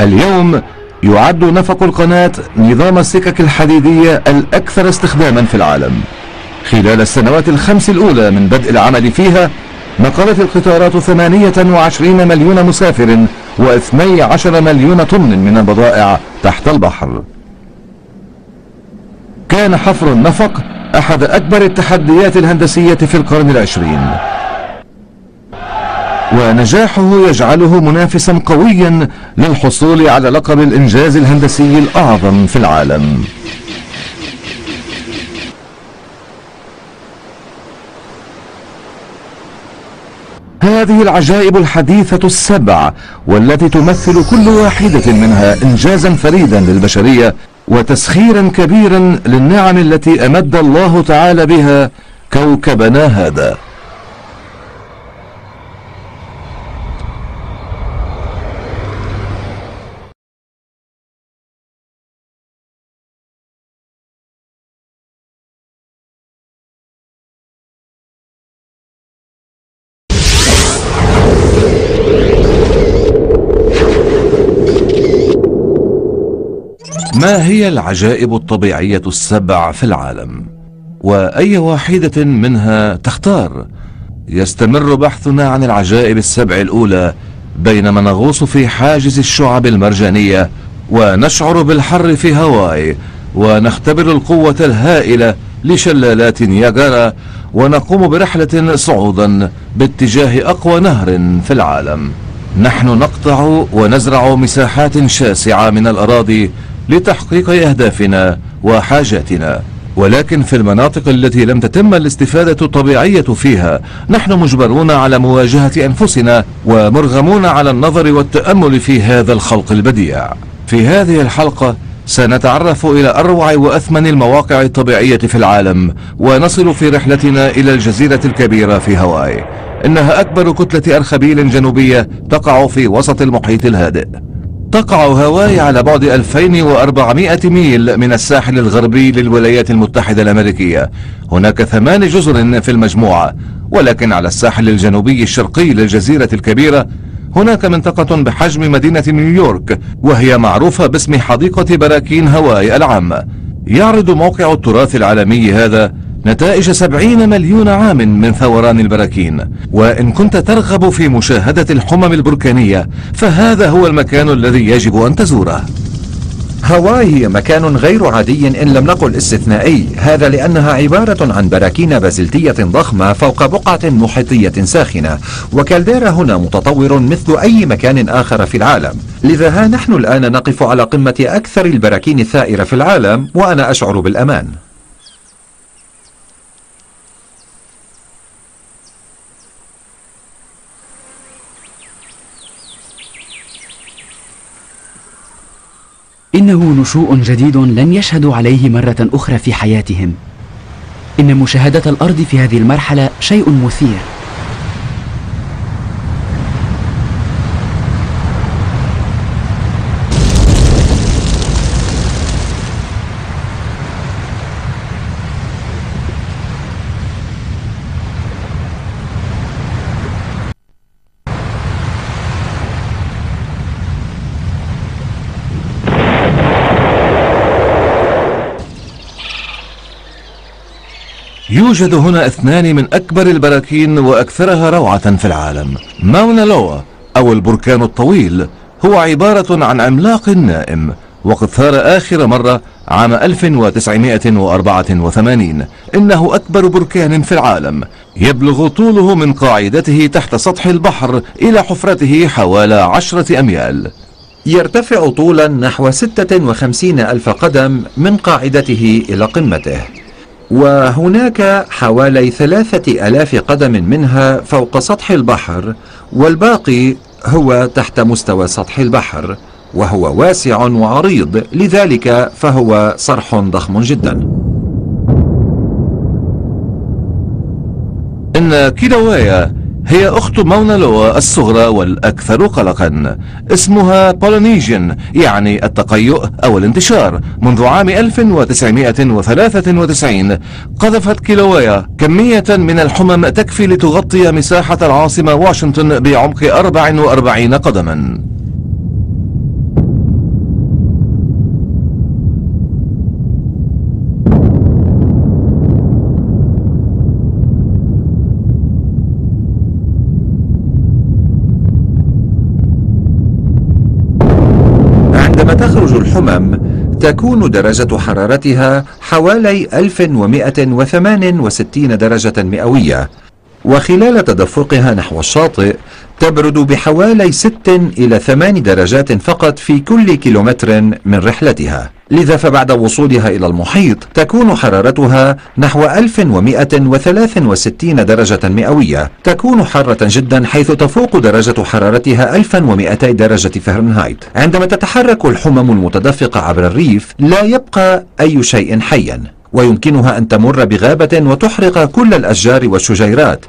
اليوم يعد نفق القناة نظام السكك الحديدية الأكثر استخداما في العالم. خلال السنوات الخمس الأولى من بدء العمل فيها نقلت القطارات 28 مليون مسافر و12 مليون طن من البضائع تحت البحر. كان حفر النفق أحد أكبر التحديات الهندسية في القرن العشرين. ونجاحه يجعله منافسا قويا للحصول على لقب الإنجاز الهندسي الأعظم في العالم. هذه العجائب الحديثة السبع والتي تمثل كل واحدة منها إنجازا فريدا للبشرية وتسخيرا كبيرا للنعم التي أمد الله تعالى بها كوكبنا هذا. ما هي العجائب الطبيعية السبع في العالم؟ وأي واحدة منها تختار يستمر بحثنا عن العجائب السبع الأولى بينما نغوص في حاجز الشعب المرجانية ونشعر بالحر في هاواي ونختبر القوة الهائلة لشلالات نياجارا ونقوم برحلة صعودا باتجاه أقوى نهر في العالم نحن نقطع ونزرع مساحات شاسعة من الأراضي لتحقيق أهدافنا وحاجاتنا. ولكن في المناطق التي لم تتم الاستفادة الطبيعية فيها نحن مجبرون على مواجهة أنفسنا ومرغمون على النظر والتأمل في هذا الخلق البديع. في هذه الحلقة سنتعرف إلى أروع وأثمن المواقع الطبيعية في العالم ونصل في رحلتنا إلى الجزيرة الكبيرة في هاواي. إنها أكبر كتلة أرخبيل جنوبية تقع في وسط المحيط الهادئ. تقع هاواي على بعد 2400 ميل من الساحل الغربي للولايات المتحدة الأمريكية. هناك ثمان جزر في المجموعة ولكن على الساحل الجنوبي الشرقي للجزيرة الكبيرة هناك منطقة بحجم مدينة نيويورك وهي معروفة باسم حديقة براكين هاواي العامة يعرض موقع التراث العالمي هذا نتائج سبعين مليون عام من ثوران البراكين. وإن كنت ترغب في مشاهدة الحمم البركانية فهذا هو المكان الذي يجب أن تزوره. هاواي هي مكان غير عادي إن لم نقل استثنائي. هذا لأنها عبارة عن براكين بازلتية ضخمة فوق بقعة محيطية ساخنة. وكالديرا هنا متطور مثل أي مكان آخر في العالم. لذا ها نحن الآن نقف على قمة أكثر البراكين الثائرة في العالم وأنا أشعر بالأمان. إنه نشوء جديد لن يشهدوا عليه مرة أخرى في حياتهم. إن مشاهدة الأرض في هذه المرحلة شيء مثير. يوجد هنا اثنان من أكبر البراكين وأكثرها روعة في العالم. ماونا لوا أو البركان الطويل هو عبارة عن عملاق نائم وقد ثار آخر مرة عام 1984 إنه أكبر بركان في العالم. يبلغ طوله من قاعدته تحت سطح البحر إلى حفرته حوالي عشرة أميال. يرتفع طولا نحو 56 ألف قدم من قاعدته إلى قمته. وهناك حوالي ثلاثة ألاف قدم منها فوق سطح البحر والباقي هو تحت مستوى سطح البحر وهو واسع وعريض لذلك فهو صرح ضخم جدا. إن كيلوايا هي أخت ماونا لوا الصغرى والأكثر قلقا. اسمها بولينيجين يعني التقيؤ أو الانتشار منذ عام 1993 قذفت كيلوايا كمية من الحمم تكفي لتغطي مساحة العاصمة واشنطن بعمق 44 قدما. الحمم تكون درجة حرارتها حوالي 1168 درجة مئوية. وخلال تدفقها نحو الشاطئ تبرد بحوالي 6 إلى 8 درجات فقط في كل كيلومتر من رحلتها. لذا فبعد وصولها إلى المحيط تكون حرارتها نحو 1163 درجة مئوية. تكون حارة جدا حيث تفوق درجة حرارتها 1200 درجة فهرنهايت. عندما تتحرك الحمم المتدفقة عبر الريف لا يبقى أي شيء حيا ويمكنها أن تمر بغابة وتحرق كل الأشجار والشجيرات.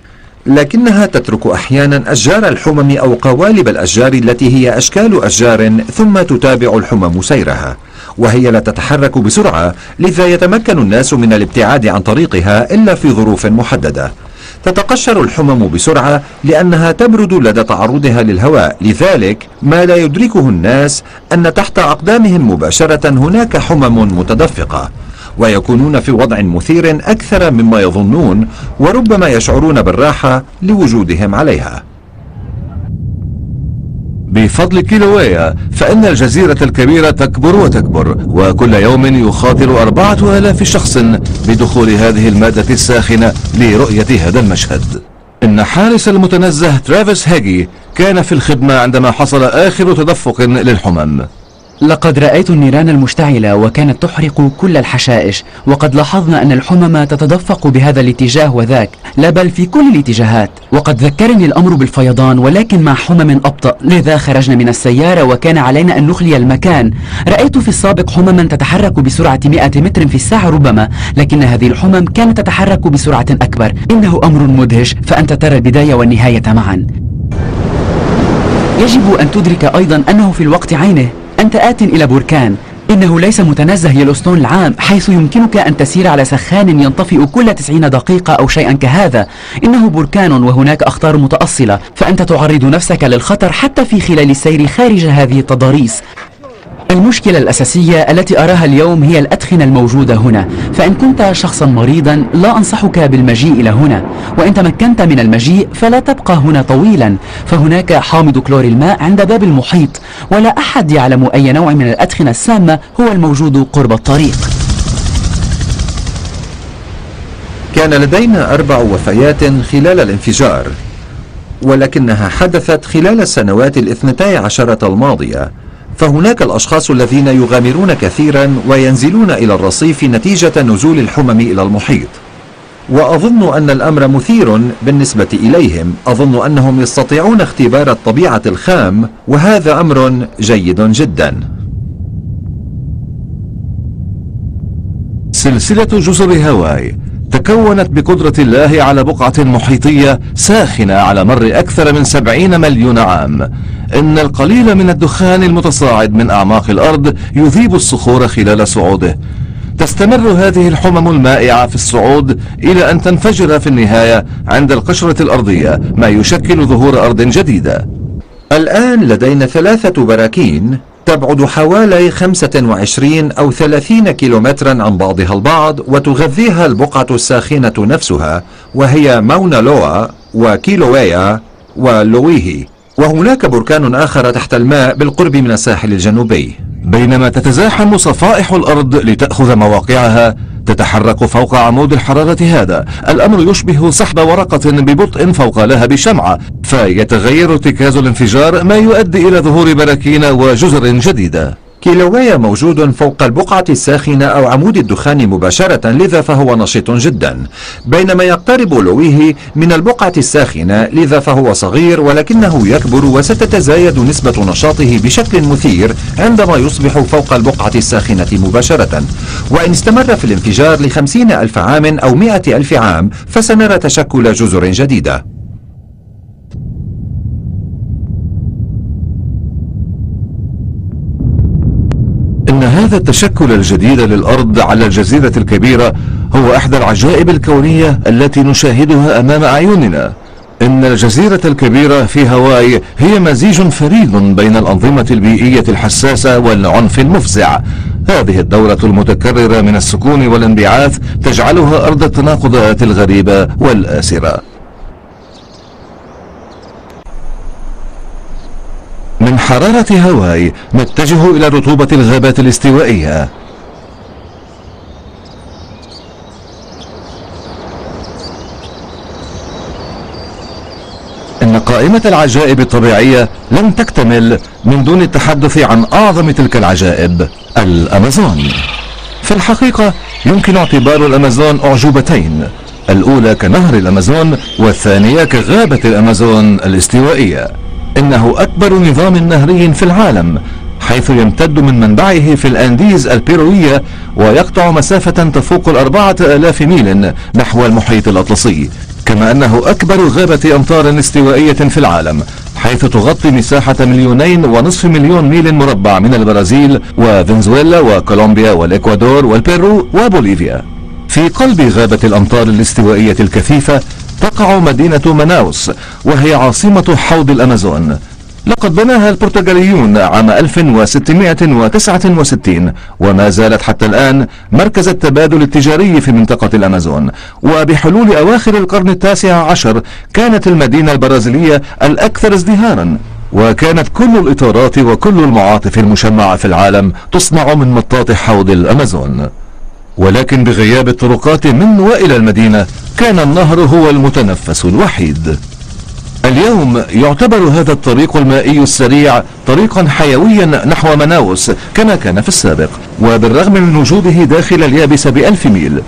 لكنها تترك أحيانا أشجار الحمم أو قوالب الأشجار التي هي أشكال أشجار ثم تتابع الحمم سيرها. وهي لا تتحرك بسرعة لذا يتمكن الناس من الابتعاد عن طريقها إلا في ظروف محددة. تتقشر الحمم بسرعة لأنها تبرد لدى تعرضها للهواء لذلك ما لا يدركه الناس أن تحت أقدامهم مباشرة هناك حمم متدفقة. ويكونون في وضع مثير أكثر مما يظنون وربما يشعرون بالراحة لوجودهم عليها. بفضل كيلويا فإن الجزيرة الكبيرة تكبر وتكبر وكل يوم يخاطر أربعة آلاف شخص بدخول هذه المادة الساخنة لرؤية هذا المشهد. إن حارس المتنزه ترافيس هيجي كان في الخدمة عندما حصل آخر تدفق للحمم. لقد رأيت النيران المشتعلة وكانت تحرق كل الحشائش وقد لاحظنا أن الحمم تتدفق بهذا الاتجاه وذاك لا بل في كل الاتجاهات. وقد ذكرني الأمر بالفيضان ولكن مع حمم أبطأ. لذا خرجنا من السيارة وكان علينا أن نخلي المكان. رأيت في السابق حمما تتحرك بسرعة 100 متر في الساعة ربما لكن هذه الحمم كانت تتحرك بسرعة أكبر. إنه أمر مدهش فأنت ترى البداية والنهاية معا. يجب أن تدرك أيضا أنه في الوقت عينه. أنت آت إلى بركان. إنه ليس متنزه يلوستون العام حيث يمكنك أن تسير على سخان ينطفئ كل 90 دقيقة أو شيئا كهذا. إنه بركان وهناك أخطار متأصلة فأنت تعرض نفسك للخطر حتى في خلال السير خارج هذه التضاريس. المشكلة الأساسية التي أراها اليوم هي الأدخنة الموجودة هنا. فإن كنت شخصا مريضا لا أنصحك بالمجيء إلى هنا. وإن تمكنت من المجيء فلا تبقى هنا طويلا. فهناك حامض كلور الماء عند باب المحيط. ولا أحد يعلم أي نوع من الأدخنة السامة هو الموجود قرب الطريق. كان لدينا أربع وفيات خلال الانفجار ولكنها حدثت خلال السنوات الاثنتي عشرة الماضية. فهناك الأشخاص الذين يغامرون كثيرا وينزلون إلى الرصيف نتيجة نزول الحمم إلى المحيط. وأظن أن الأمر مثير بالنسبة إليهم. أظن أنهم يستطيعون اختبار الطبيعة الخام وهذا أمر جيد جدا. سلسلة جزر هاواي تكونت بقدرة الله على بقعة محيطية ساخنة على مر أكثر من سبعين مليون عام. إن القليل من الدخان المتصاعد من أعماق الأرض يذيب الصخور خلال صعوده. تستمر هذه الحمم المائعة في الصعود إلى أن تنفجر في النهاية عند القشرة الأرضية ما يشكل ظهور أرض جديدة. الآن لدينا ثلاثة براكين. تبعد حوالي 25 أو 30 كيلومترا عن بعضها البعض وتغذيها البقعة الساخنة نفسها وهي ماونا لوا وكيلويا ولويهي وهناك بركان آخر تحت الماء بالقرب من الساحل الجنوبي. بينما تتزاحم صفائح الأرض لتأخذ مواقعها تتحرك فوق عمود الحرارة هذا. الأمر يشبه سحب ورقة ببطء فوق لهب شمعة فيتغير ارتكاز الانفجار ما يؤدي إلى ظهور براكين وجزر جديدة. كيلووايا موجود فوق البقعة الساخنة أو عمود الدخان مباشرة لذا فهو نشيط جدا. بينما يقترب لويه من البقعة الساخنة لذا فهو صغير ولكنه يكبر وستتزايد نسبة نشاطه بشكل مثير عندما يصبح فوق البقعة الساخنة مباشرة. وإن استمر في الانفجار لخمسين ألف عام أو مئة ألف عام فسنرى تشكل جزر جديدة إن هذا التشكل الجديد للأرض على الجزيرة الكبيرة هو إحدى العجائب الكونية التي نشاهدها أمام أعيننا. إن الجزيرة الكبيرة في هاواي هي مزيج فريد بين الأنظمة البيئية الحساسة والعنف المفزع. هذه الدورة المتكررة من السكون والانبعاث تجعلها أرض التناقضات الغريبة والآسرة. من حرارة هاواي نتجه إلى رطوبة الغابات الاستوائية. إن قائمة العجائب الطبيعية لن تكتمل من دون التحدث عن أعظم تلك العجائب الأمازون. في الحقيقة يمكن اعتبار الأمازون أعجوبتين الأولى كنهر الأمازون والثانية كغابة الأمازون الاستوائية. إنه أكبر نظام نهري في العالم حيث يمتد من منبعه في الأنديز البيروية ويقطع مسافة تفوق الأربعة آلاف ميل نحو المحيط الأطلسي كما أنه أكبر غابة أمطار استوائية في العالم حيث تغطي مساحة مليونين ونصف مليون ميل مربع من البرازيل وفنزويلا وكولومبيا والإكوادور والبيرو وبوليفيا. في قلب غابة الأمطار الاستوائية الكثيفة تقع مدينة مناوس وهي عاصمة حوض الأمازون. لقد بناها البرتغاليون عام 1669 وما زالت حتى الآن مركز التبادل التجاري في منطقة الأمازون. وبحلول أواخر القرن التاسع عشر كانت المدينة البرازيلية الأكثر ازدهارا. وكانت كل الإطارات وكل المعاطف المشمعة في العالم تصنع من مطاط حوض الأمازون. ولكن بغياب الطرقات من وإلى المدينة كان النهر هو المتنفس الوحيد. اليوم يعتبر هذا الطريق المائي السريع طريقا حيويا نحو مناوس كما كان في السابق وبالرغم من وجوده داخل اليابسة بألف ميل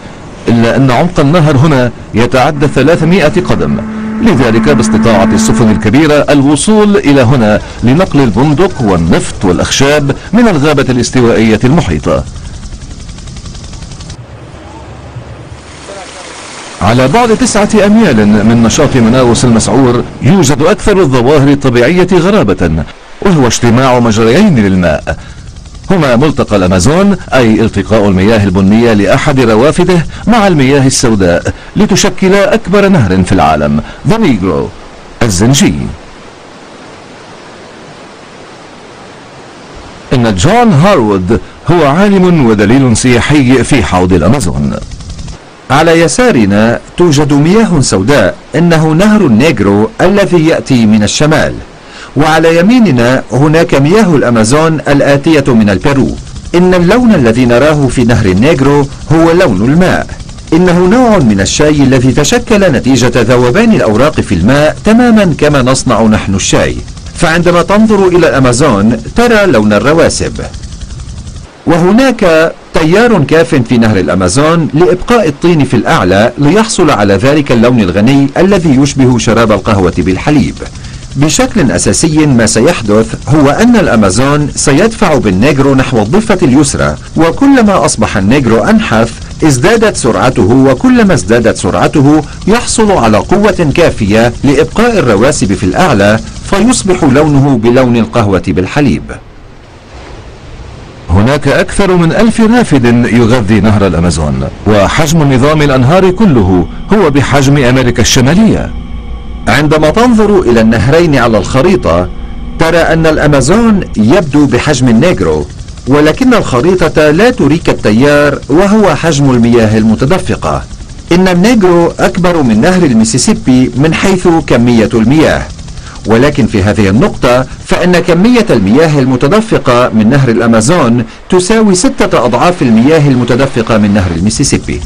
إلا أن عمق النهر هنا يتعدى 300 قدم. لذلك باستطاعة السفن الكبيرة الوصول إلى هنا لنقل البندق والنفط والأخشاب من الغابة الاستوائية المحيطة. على بعد تسعة أميال من نشاط مناوس المسعور يوجد أكثر الظواهر الطبيعية غرابة وهو اجتماع مجريين للماء. هما ملتقى الأمازون أي التقاء المياه البنية لأحد روافده مع المياه السوداء لتشكل أكبر نهر في العالم the نيجرو الزنجي. إن جون هارود هو عالم ودليل سياحي في حوض الأمازون. على يسارنا توجد مياه سوداء إنه نهر النيجرو الذي يأتي من الشمال. وعلى يميننا هناك مياه الأمازون الآتية من البيرو إن اللون الذي نراه في نهر النيجرو هو لون الماء. إنه نوع من الشاي الذي تشكل نتيجة ذوبان الأوراق في الماء تماما كما نصنع نحن الشاي. فعندما تنظر إلى الأمازون ترى لون الرواسب. وهناك تيار كاف في نهر الأمازون لإبقاء الطين في الأعلى ليحصل على ذلك اللون الغني الذي يشبه شراب القهوة بالحليب. بشكل أساسي ما سيحدث هو أن الأمازون سيدفع بالنيجرو نحو الضفة اليسرى وكلما أصبح النيجرو أنحف ازدادت سرعته وكلما ازدادت سرعته يحصل على قوة كافية لإبقاء الرواسب في الأعلى فيصبح لونه بلون القهوة بالحليب. هناك أكثر من ألف رافد يغذي نهر الأمازون وحجم نظام الأنهار كله هو بحجم أمريكا الشمالية. عندما تنظر إلى النهرين على الخريطة ترى أن الأمازون يبدو بحجم النيجرو ولكن الخريطة لا تريك التيار وهو حجم المياه المتدفقة. إن النيجرو أكبر من نهر الميسيسيبي من حيث كمية المياه. ولكن في هذه النقطة فإن كمية المياه المتدفقة من نهر الأمازون تساوي ستة أضعاف المياه المتدفقة من نهر الميسيسيبي.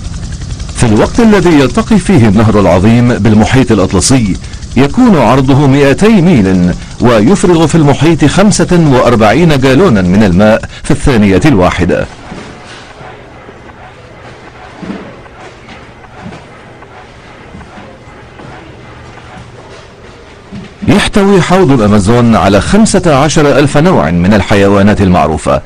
في الوقت الذي يلتقي فيه النهر العظيم بالمحيط الأطلسي يكون عرضه 200 ميل ويفرغ في المحيط 45 جالونا من الماء في الثانية الواحدة. يحتوي حوض الأمازون على 15 ألف نوع من الحيوانات المعروفة.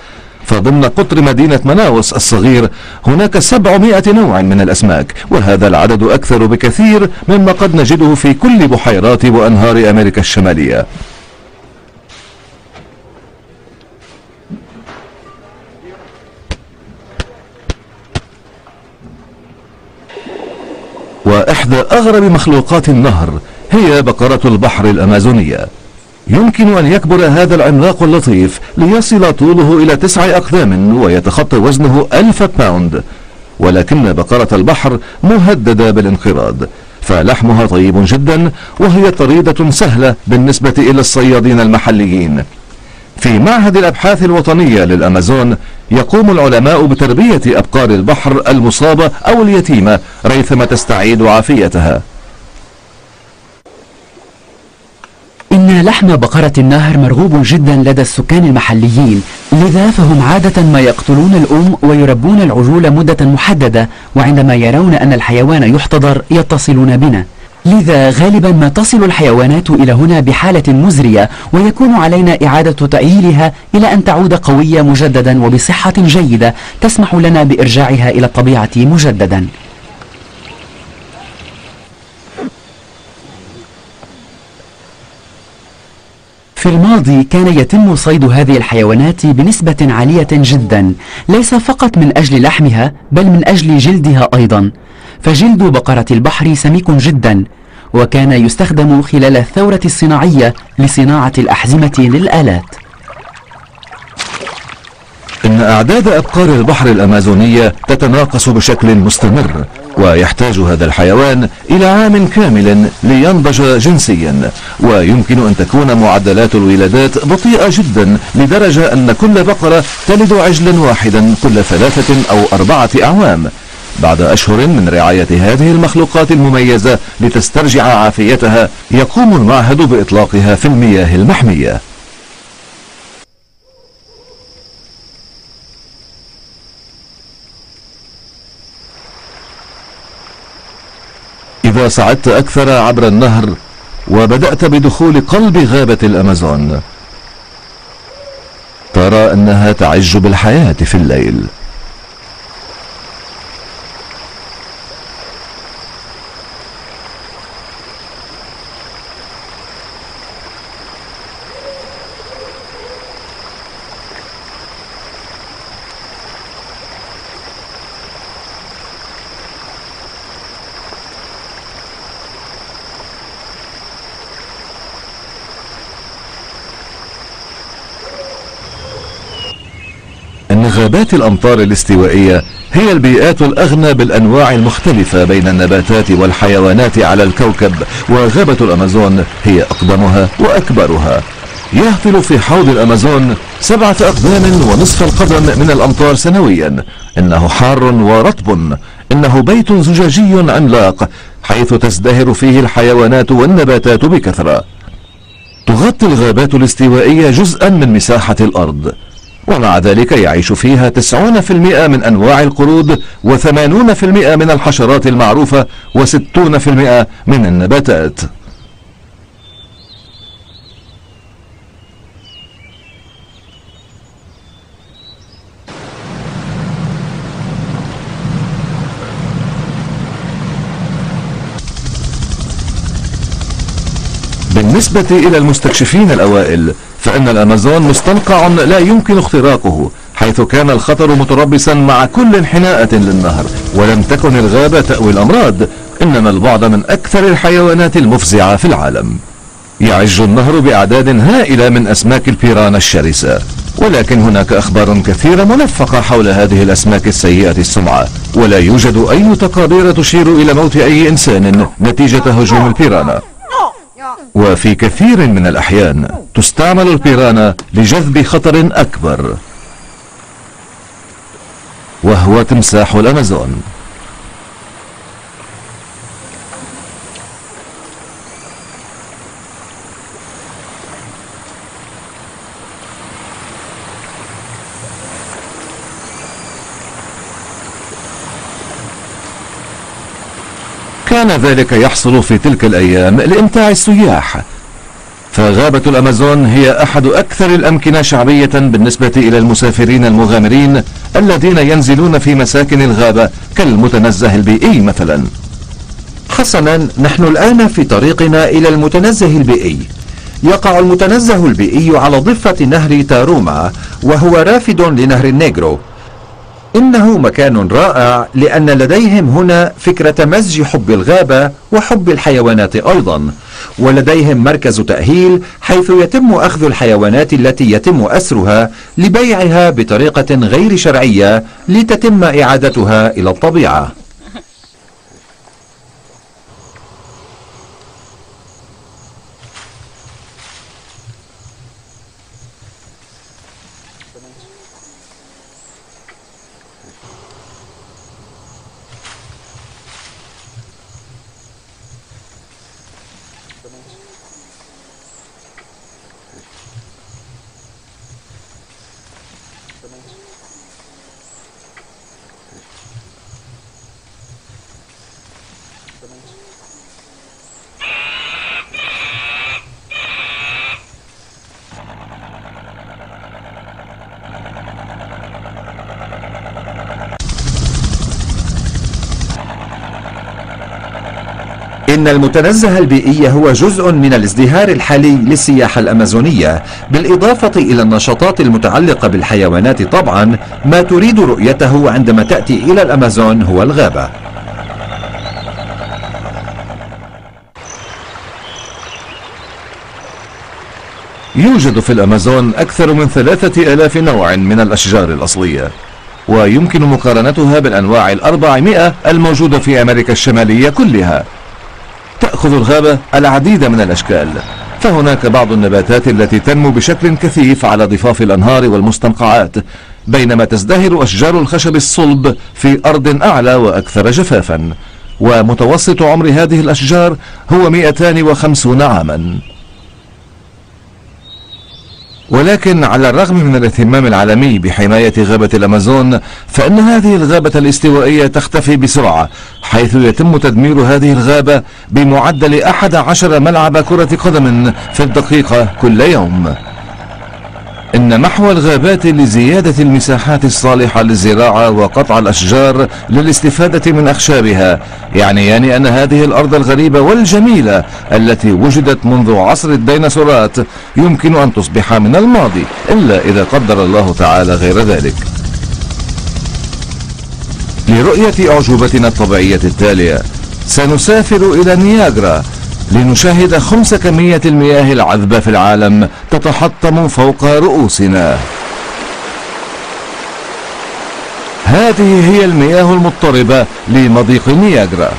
فضمن قطر مدينة مناوس الصغير هناك 700 نوع من الأسماك وهذا العدد أكثر بكثير مما قد نجده في كل بحيرات وأنهار أمريكا الشمالية. وإحدى أغرب مخلوقات النهر هي بقرة البحر الأمازونية. يمكن أن يكبر هذا العملاق اللطيف ليصل طوله إلى تسع أقدام ويتخطى وزنه ألف باوند. ولكن بقرة البحر مهددة بالانقراض فلحمها طيب جدا وهي طريدة سهلة بالنسبة إلى الصيادين المحليين. في معهد الأبحاث الوطنية للأمازون يقوم العلماء بتربية أبقار البحر المصابة أو اليتيمة ريثما تستعيد عافيتها. إن لحم بقرة النهر مرغوب جدا لدى السكان المحليين لذا فهم عادة ما يقتلون الأم ويربون العجول مدة محددة وعندما يرون أن الحيوان يحتضر يتصلون بنا. لذا غالبا ما تصل الحيوانات إلى هنا بحالة مزرية ويكون علينا إعادة تأهيلها إلى أن تعود قوية مجددا وبصحة جيدة تسمح لنا بإرجاعها إلى الطبيعة مجددا. في الماضي كان يتم صيد هذه الحيوانات بنسبة عالية جدا ليس فقط من أجل لحمها بل من أجل جلدها أيضا. فجلد بقرة البحر سميك جدا وكان يستخدم خلال الثورة الصناعية لصناعة الأحزمة للآلات. إن أعداد أبقار البحر الأمازونية تتناقص بشكل مستمر. ويحتاج هذا الحيوان إلى عام كامل لينضج جنسيا. ويمكن أن تكون معدلات الولادات بطيئة جدا لدرجة أن كل بقرة تلد عجلا واحدا كل ثلاثة أو أربعة أعوام. بعد أشهر من رعاية هذه المخلوقات المميزة لتسترجع عافيتها يقوم المعهد بإطلاقها في المياه المحمية. إذا صعدت أكثر عبر النهر وبدأت بدخول قلب غابة الأمازون. ترى أنها تعج بالحياة في الليل أن غابات الأمطار الاستوائية هي البيئات الأغنى بالأنواع المختلفة بين النباتات والحيوانات على الكوكب وغابة الأمازون هي أقدمها وأكبرها. يهطل في حوض الأمازون سبعة أقدام ونصف القدم من الأمطار سنويا. إنه حار ورطب. إنه بيت زجاجي عملاق حيث تزدهر فيه الحيوانات والنباتات بكثرة. تغطي الغابات الاستوائية جزءا من مساحة الأرض. ومع ذلك يعيش فيها 90% من أنواع القرود و80% من الحشرات المعروفة و60% من النباتات. بالنسبة إلى المستكشفين الأوائل فإن الأمازون مستنقع لا يمكن اختراقه حيث كان الخطر متربصا مع كل انحناءة للنهر ولم تكن الغابة تأوي الأمراض إنما البعض من أكثر الحيوانات المفزعة في العالم. يعج النهر بأعداد هائلة من أسماك البيرانا الشرسة ولكن هناك أخبار كثيرة ملفقة حول هذه الأسماك السيئة السمعة ولا يوجد أي تقارير تشير إلى موت أي إنسان نتيجة هجوم البيرانا وفي كثير من الأحيان تستعمل البيرانا لجذب خطر أكبر وهو تمساح الأمازون كان ذلك يحصل في تلك الأيام لإمتاع السياح. فغابة الأمازون هي أحد أكثر الأمكنة شعبية بالنسبة إلى المسافرين المغامرين الذين ينزلون في مساكن الغابة كالمتنزه البيئي مثلا. حسنا نحن الآن في طريقنا إلى المتنزه البيئي. يقع المتنزه البيئي على ضفة نهر تاروما وهو رافد لنهر النيجرو. إنه مكان رائع لأن لديهم هنا فكرة مزج حب الغابة وحب الحيوانات أيضا. ولديهم مركز تأهيل حيث يتم أخذ الحيوانات التي يتم أسرها لبيعها بطريقة غير شرعية لتتم إعادتها إلى الطبيعة. أن المتنزه البيئي هو جزء من الازدهار الحالي للسياحة الأمازونية بالإضافة إلى النشاطات المتعلقة بالحيوانات طبعا ما تريد رؤيته عندما تأتي إلى الأمازون هو الغابة. يوجد في الأمازون أكثر من ثلاثة ألاف نوع من الأشجار الأصلية ويمكن مقارنتها بالأنواع الأربعمائة الموجودة في أمريكا الشمالية كلها. تأخذ الغابة العديد من الأشكال. فهناك بعض النباتات التي تنمو بشكل كثيف على ضفاف الأنهار والمستنقعات بينما تزدهر أشجار الخشب الصلب في أرض أعلى وأكثر جفافا. ومتوسط عمر هذه الأشجار هو 250 عاما. ولكن على الرغم من الاهتمام العالمي بحماية غابة الأمازون فإن هذه الغابة الاستوائية تختفي بسرعة. حيث يتم تدمير هذه الغابة بمعدل 11 ملعب كرة قدم في الدقيقة كل يوم. إن محو الغابات لزيادة المساحات الصالحة للزراعة وقطع الأشجار للاستفادة من أخشابها يعنيان أن هذه الأرض الغريبة والجميلة التي وجدت منذ عصر الديناصورات يمكن أن تصبح من الماضي إلا إذا قدر الله تعالى غير ذلك. لرؤية أعجوبتنا الطبيعية التالية سنسافر إلى نياجرا لنشاهد خمس كمية المياه العذبة في العالم تتحطم فوق رؤوسنا. هذه هي المياه المضطربة لمضيق نياجرا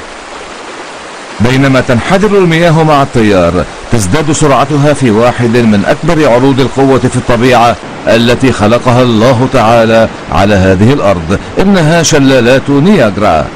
بينما تنحدر المياه مع التيار تزداد سرعتها في واحد من أكبر عروض القوة في الطبيعة التي خلقها الله تعالى على هذه الأرض. إنها شلالات نياجرا.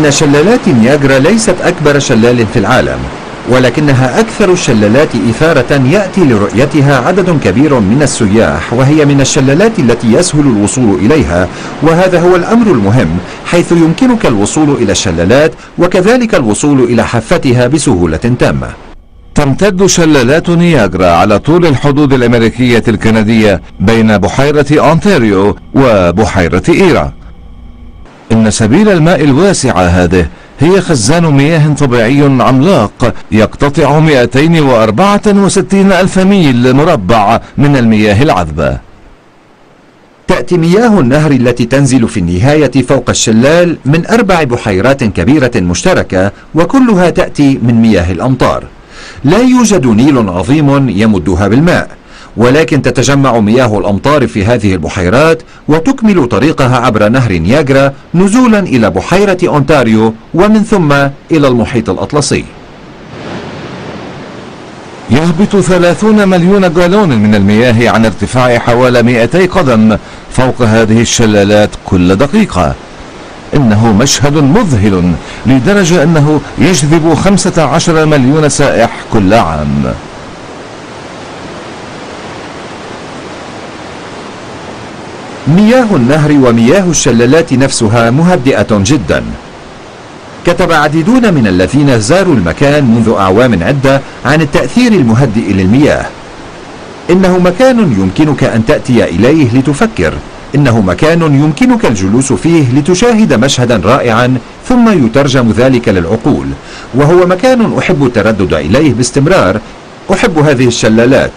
إن شلالات نياجرا ليست أكبر شلال في العالم ولكنها أكثر الشلالات إثارة يأتي لرؤيتها عدد كبير من السياح وهي من الشلالات التي يسهل الوصول إليها وهذا هو الأمر المهم حيث يمكنك الوصول إلى الشلالات وكذلك الوصول إلى حفتها بسهولة تامة. تمتد شلالات نياجرا على طول الحدود الأمريكية الكندية بين بحيرة أونتاريو وبحيرة إيرا إن سبيل الماء الواسعة هذه هي خزان مياه طبيعي عملاق يقتطع 264 ألف ميل مربع من المياه العذبة. تأتي مياه النهر التي تنزل في النهاية فوق الشلال من أربع بحيرات كبيرة مشتركة وكلها تأتي من مياه الأمطار. لا يوجد نيل عظيم يمدها بالماء. ولكن تتجمع مياه الأمطار في هذه البحيرات وتكمل طريقها عبر نهر نياجرا نزولا إلى بحيرة أونتاريو ومن ثم إلى المحيط الأطلسي. يهبط 30 مليون جالون من المياه عن ارتفاع حوالي 200 قدم فوق هذه الشلالات كل دقيقة. إنه مشهد مذهل لدرجة أنه يجذب 15 مليون سائح كل عام. مياه النهر ومياه الشلالات نفسها مهدئة جدا. كتب عديدون من الذين زاروا المكان منذ أعوام عدة عن التأثير المهدئ للمياه. إنه مكان يمكنك أن تأتي إليه لتفكر. إنه مكان يمكنك الجلوس فيه لتشاهد مشهدا رائعا ثم يترجم ذلك للعقول. وهو مكان أحب التردد إليه باستمرار. أحب هذه الشلالات.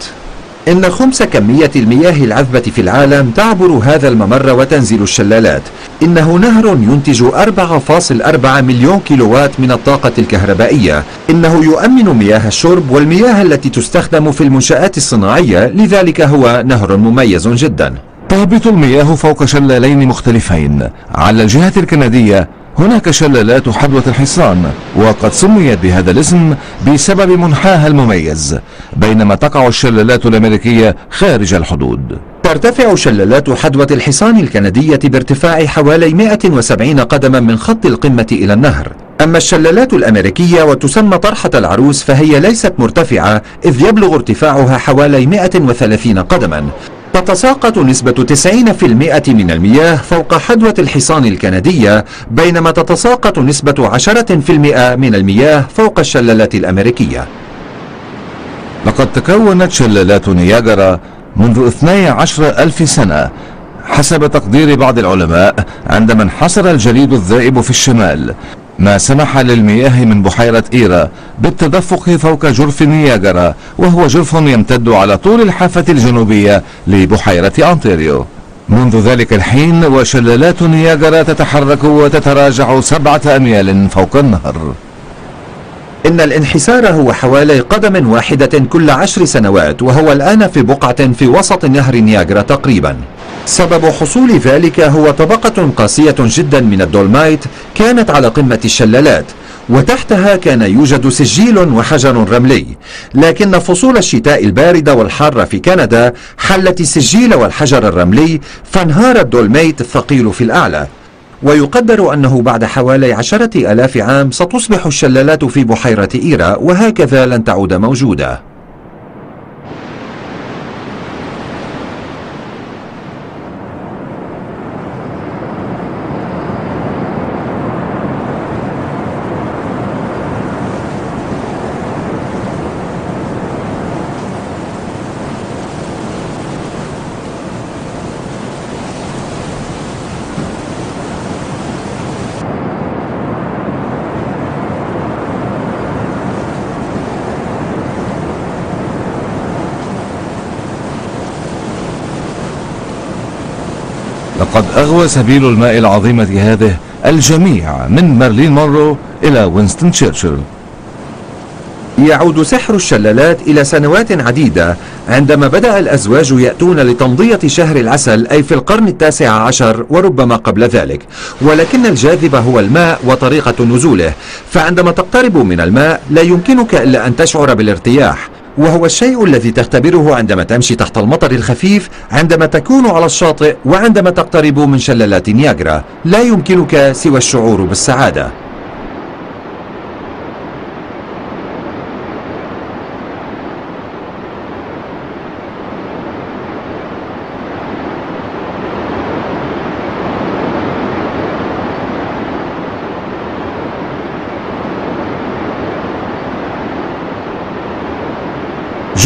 إن خمس كمية المياه العذبة في العالم تعبر هذا الممر وتنزل الشلالات. إنه نهر ينتج 4.4 مليون كيلووات من الطاقة الكهربائية. إنه يؤمن مياه الشرب والمياه التي تستخدم في المنشآت الصناعية لذلك هو نهر مميز جدا. تهبط المياه فوق شلالين مختلفين. على الجهة الكندية هناك شلالات حدوة الحصان وقد سميت بهذا الاسم بسبب منحاها المميز بينما تقع الشلالات الأمريكية خارج الحدود. ترتفع شلالات حدوة الحصان الكندية بارتفاع حوالي 170 قدما من خط القمة إلى النهر. أما الشلالات الأمريكية وتسمى طرحة العروس فهي ليست مرتفعة إذ يبلغ ارتفاعها حوالي 130 قدما. تتساقط نسبة 90% من المياه فوق حدوة الحصان الكندية بينما تتساقط نسبة 10% من المياه فوق الشلالات الأمريكية. لقد تكونت شلالات نياجرا منذ 12 ألف سنة حسب تقدير بعض العلماء عندما انحصر الجليد الذائب في الشمال. ما سمح للمياه من بحيرة إيرا بالتدفق فوق جرف نياجرا وهو جرف يمتد على طول الحافة الجنوبية لبحيرة أنتاريو منذ ذلك الحين وشلالات نياجرا تتحرك وتتراجع سبعة أميال فوق النهر. إن الانحسار هو حوالي قدم واحدة كل عشر سنوات وهو الآن في بقعة في وسط نهر نياجرا تقريبا. سبب حصول ذلك هو طبقة قاسية جدا من الدولمايت كانت على قمة الشلالات وتحتها كان يوجد سجيل وحجر رملي. لكن فصول الشتاء الباردة والحارة في كندا حلت السجيل والحجر الرملي فانهار الدولميت الثقيل في الأعلى. ويقدر أنه بعد حوالي عشرة ألاف عام ستصبح الشلالات في بحيرة إيرا وهكذا لن تعود موجودة. لقد أغوى سبيل الماء العظيمة هذه الجميع من مارلين مونرو إلى وينستون تشرشل. يعود سحر الشلالات إلى سنوات عديدة عندما بدأ الأزواج يأتون لتمضية شهر العسل أي في القرن التاسع عشر وربما قبل ذلك. ولكن الجاذب هو الماء وطريقة نزوله فعندما تقترب من الماء لا يمكنك إلا أن تشعر بالارتياح. وهو الشيء الذي تختبره عندما تمشي تحت المطر الخفيف عندما تكون على الشاطئ وعندما تقترب من شلالات نياجرا لا يمكنك سوى الشعور بالسعادة.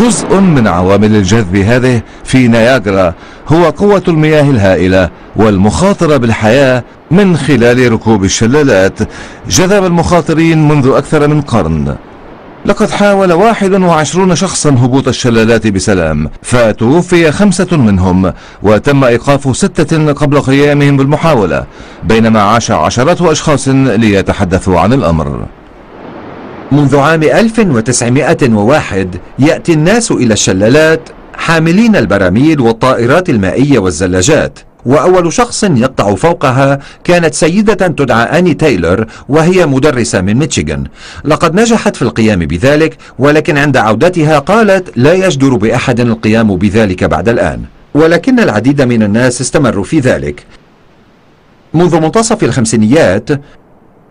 جزء من عوامل الجذب هذه في نياجرا هو قوة المياه الهائلة والمخاطرة بالحياة من خلال ركوب الشلالات. جذب المخاطرين منذ أكثر من قرن. لقد حاول 21 شخصا هبوط الشلالات بسلام فتوفي خمسة منهم وتم إيقاف ستة قبل قيامهم بالمحاولة بينما عاش عشرات أشخاص ليتحدثوا عن الأمر. منذ عام 1901 يأتي الناس إلى الشلالات حاملين البراميل والطائرات المائية والزلاجات وأول شخص يقطع فوقها كانت سيدة تدعى أني تايلور وهي مدرسة من ميشيغان لقد نجحت في القيام بذلك ولكن عند عودتها قالت لا يجدر بأحد القيام بذلك بعد الآن. ولكن العديد من الناس استمروا في ذلك. منذ منتصف الخمسينيات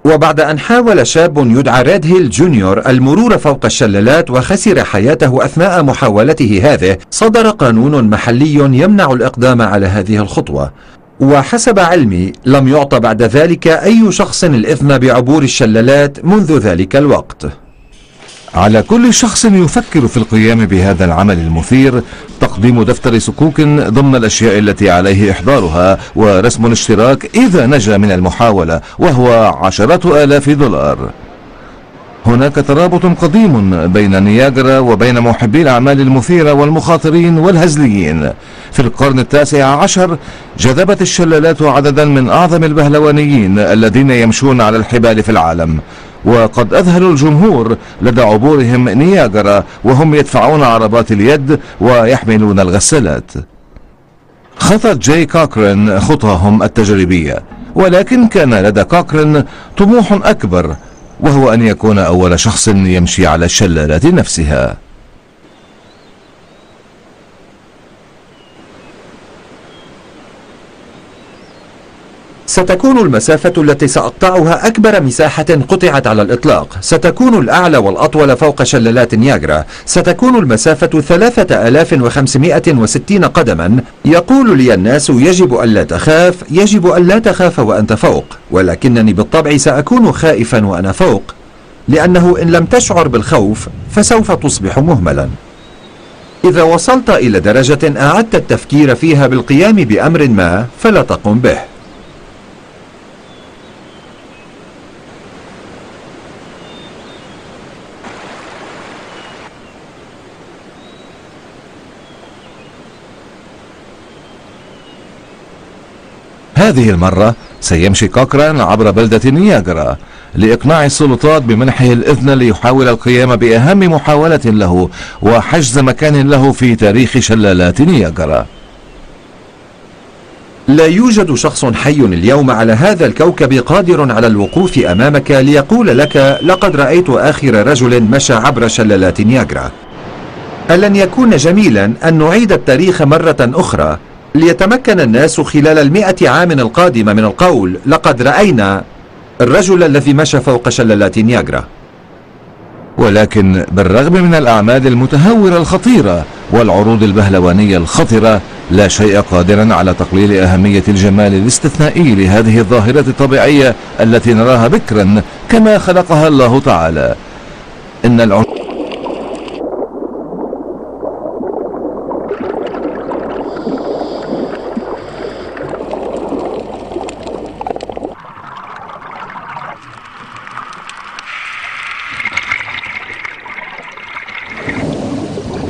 وبعد أن حاول شاب يدعى ريد هيل جونيور المرور فوق الشلالات وخسر حياته أثناء محاولته هذه صدر قانون محلي يمنع الإقدام على هذه الخطوة. وحسب علمي لم يعط بعد ذلك أي شخص الإذن بعبور الشلالات منذ ذلك الوقت. على كل شخص يفكر في القيام بهذا العمل المثير تقديم دفتر صكوك ضمن الأشياء التي عليه إحضارها ورسم الاشتراك إذا نجا من المحاولة وهو عشرة آلاف دولار. هناك ترابط قديم بين نياجرا وبين محبي الأعمال المثيرة والمخاطرين والهزليين. في القرن التاسع عشر جذبت الشلالات عددا من أعظم البهلوانيين الذين يمشون على الحبال في العالم. وقد أذهلوا الجمهور لدى عبورهم نياجرا وهم يدفعون عربات اليد ويحملون الغسالات. خطت جاي كوكرين خطاهم التجريبية ولكن كان لدى كوكرين طموح أكبر وهو أن يكون أول شخص يمشي على الشلالات نفسها. ستكون المسافة التي سأقطعها أكبر مساحة قطعت على الإطلاق. ستكون الأعلى والأطول فوق شلالات نياجرا. ستكون المسافة 3560 قدما. يقول لي الناس يجب ألا تخاف يجب ألا تخاف وأنت فوق. ولكنني بالطبع سأكون خائفا وأنا فوق. لأنه إن لم تشعر بالخوف فسوف تصبح مهملا. إذا وصلت إلى درجة أعدت التفكير فيها بالقيام بأمر ما فلا تقم به. هذه المرة سيمشي كوكران عبر بلدة نياجرا لإقناع السلطات بمنحه الإذن ليحاول القيام بأهم محاولة له وحجز مكان له في تاريخ شلالات نياجرا. لا يوجد شخص حي اليوم على هذا الكوكب قادر على الوقوف أمامك ليقول لك لقد رأيت آخر رجل مشى عبر شلالات نياجرا ألن يكون جميلا أن نعيد التاريخ مرة أخرى. ليتمكن الناس خلال المئة عام القادمة من القول لقد رأينا الرجل الذي مشى فوق شلالات نياجرا. ولكن بالرغم من الأعمال المتهورة الخطيرة والعروض البهلوانية الخطرة لا شيء قادرا على تقليل أهمية الجمال الاستثنائي لهذه الظاهرة الطبيعية التي نراها بكرا كما خلقها الله تعالى. إن العنف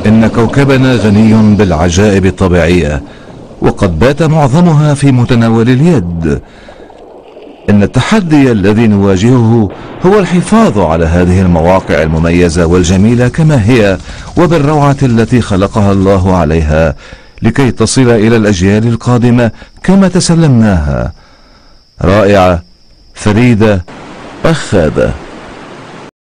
إن كوكبنا غني بالعجائب الطبيعية وقد بات معظمها في متناول اليد. إن التحدي الذي نواجهه هو الحفاظ على هذه المواقع المميزة والجميلة كما هي وبالروعة التي خلقها الله عليها لكي تصل إلى الأجيال القادمة كما تسلمناها. رائعة فريدة أخاذة.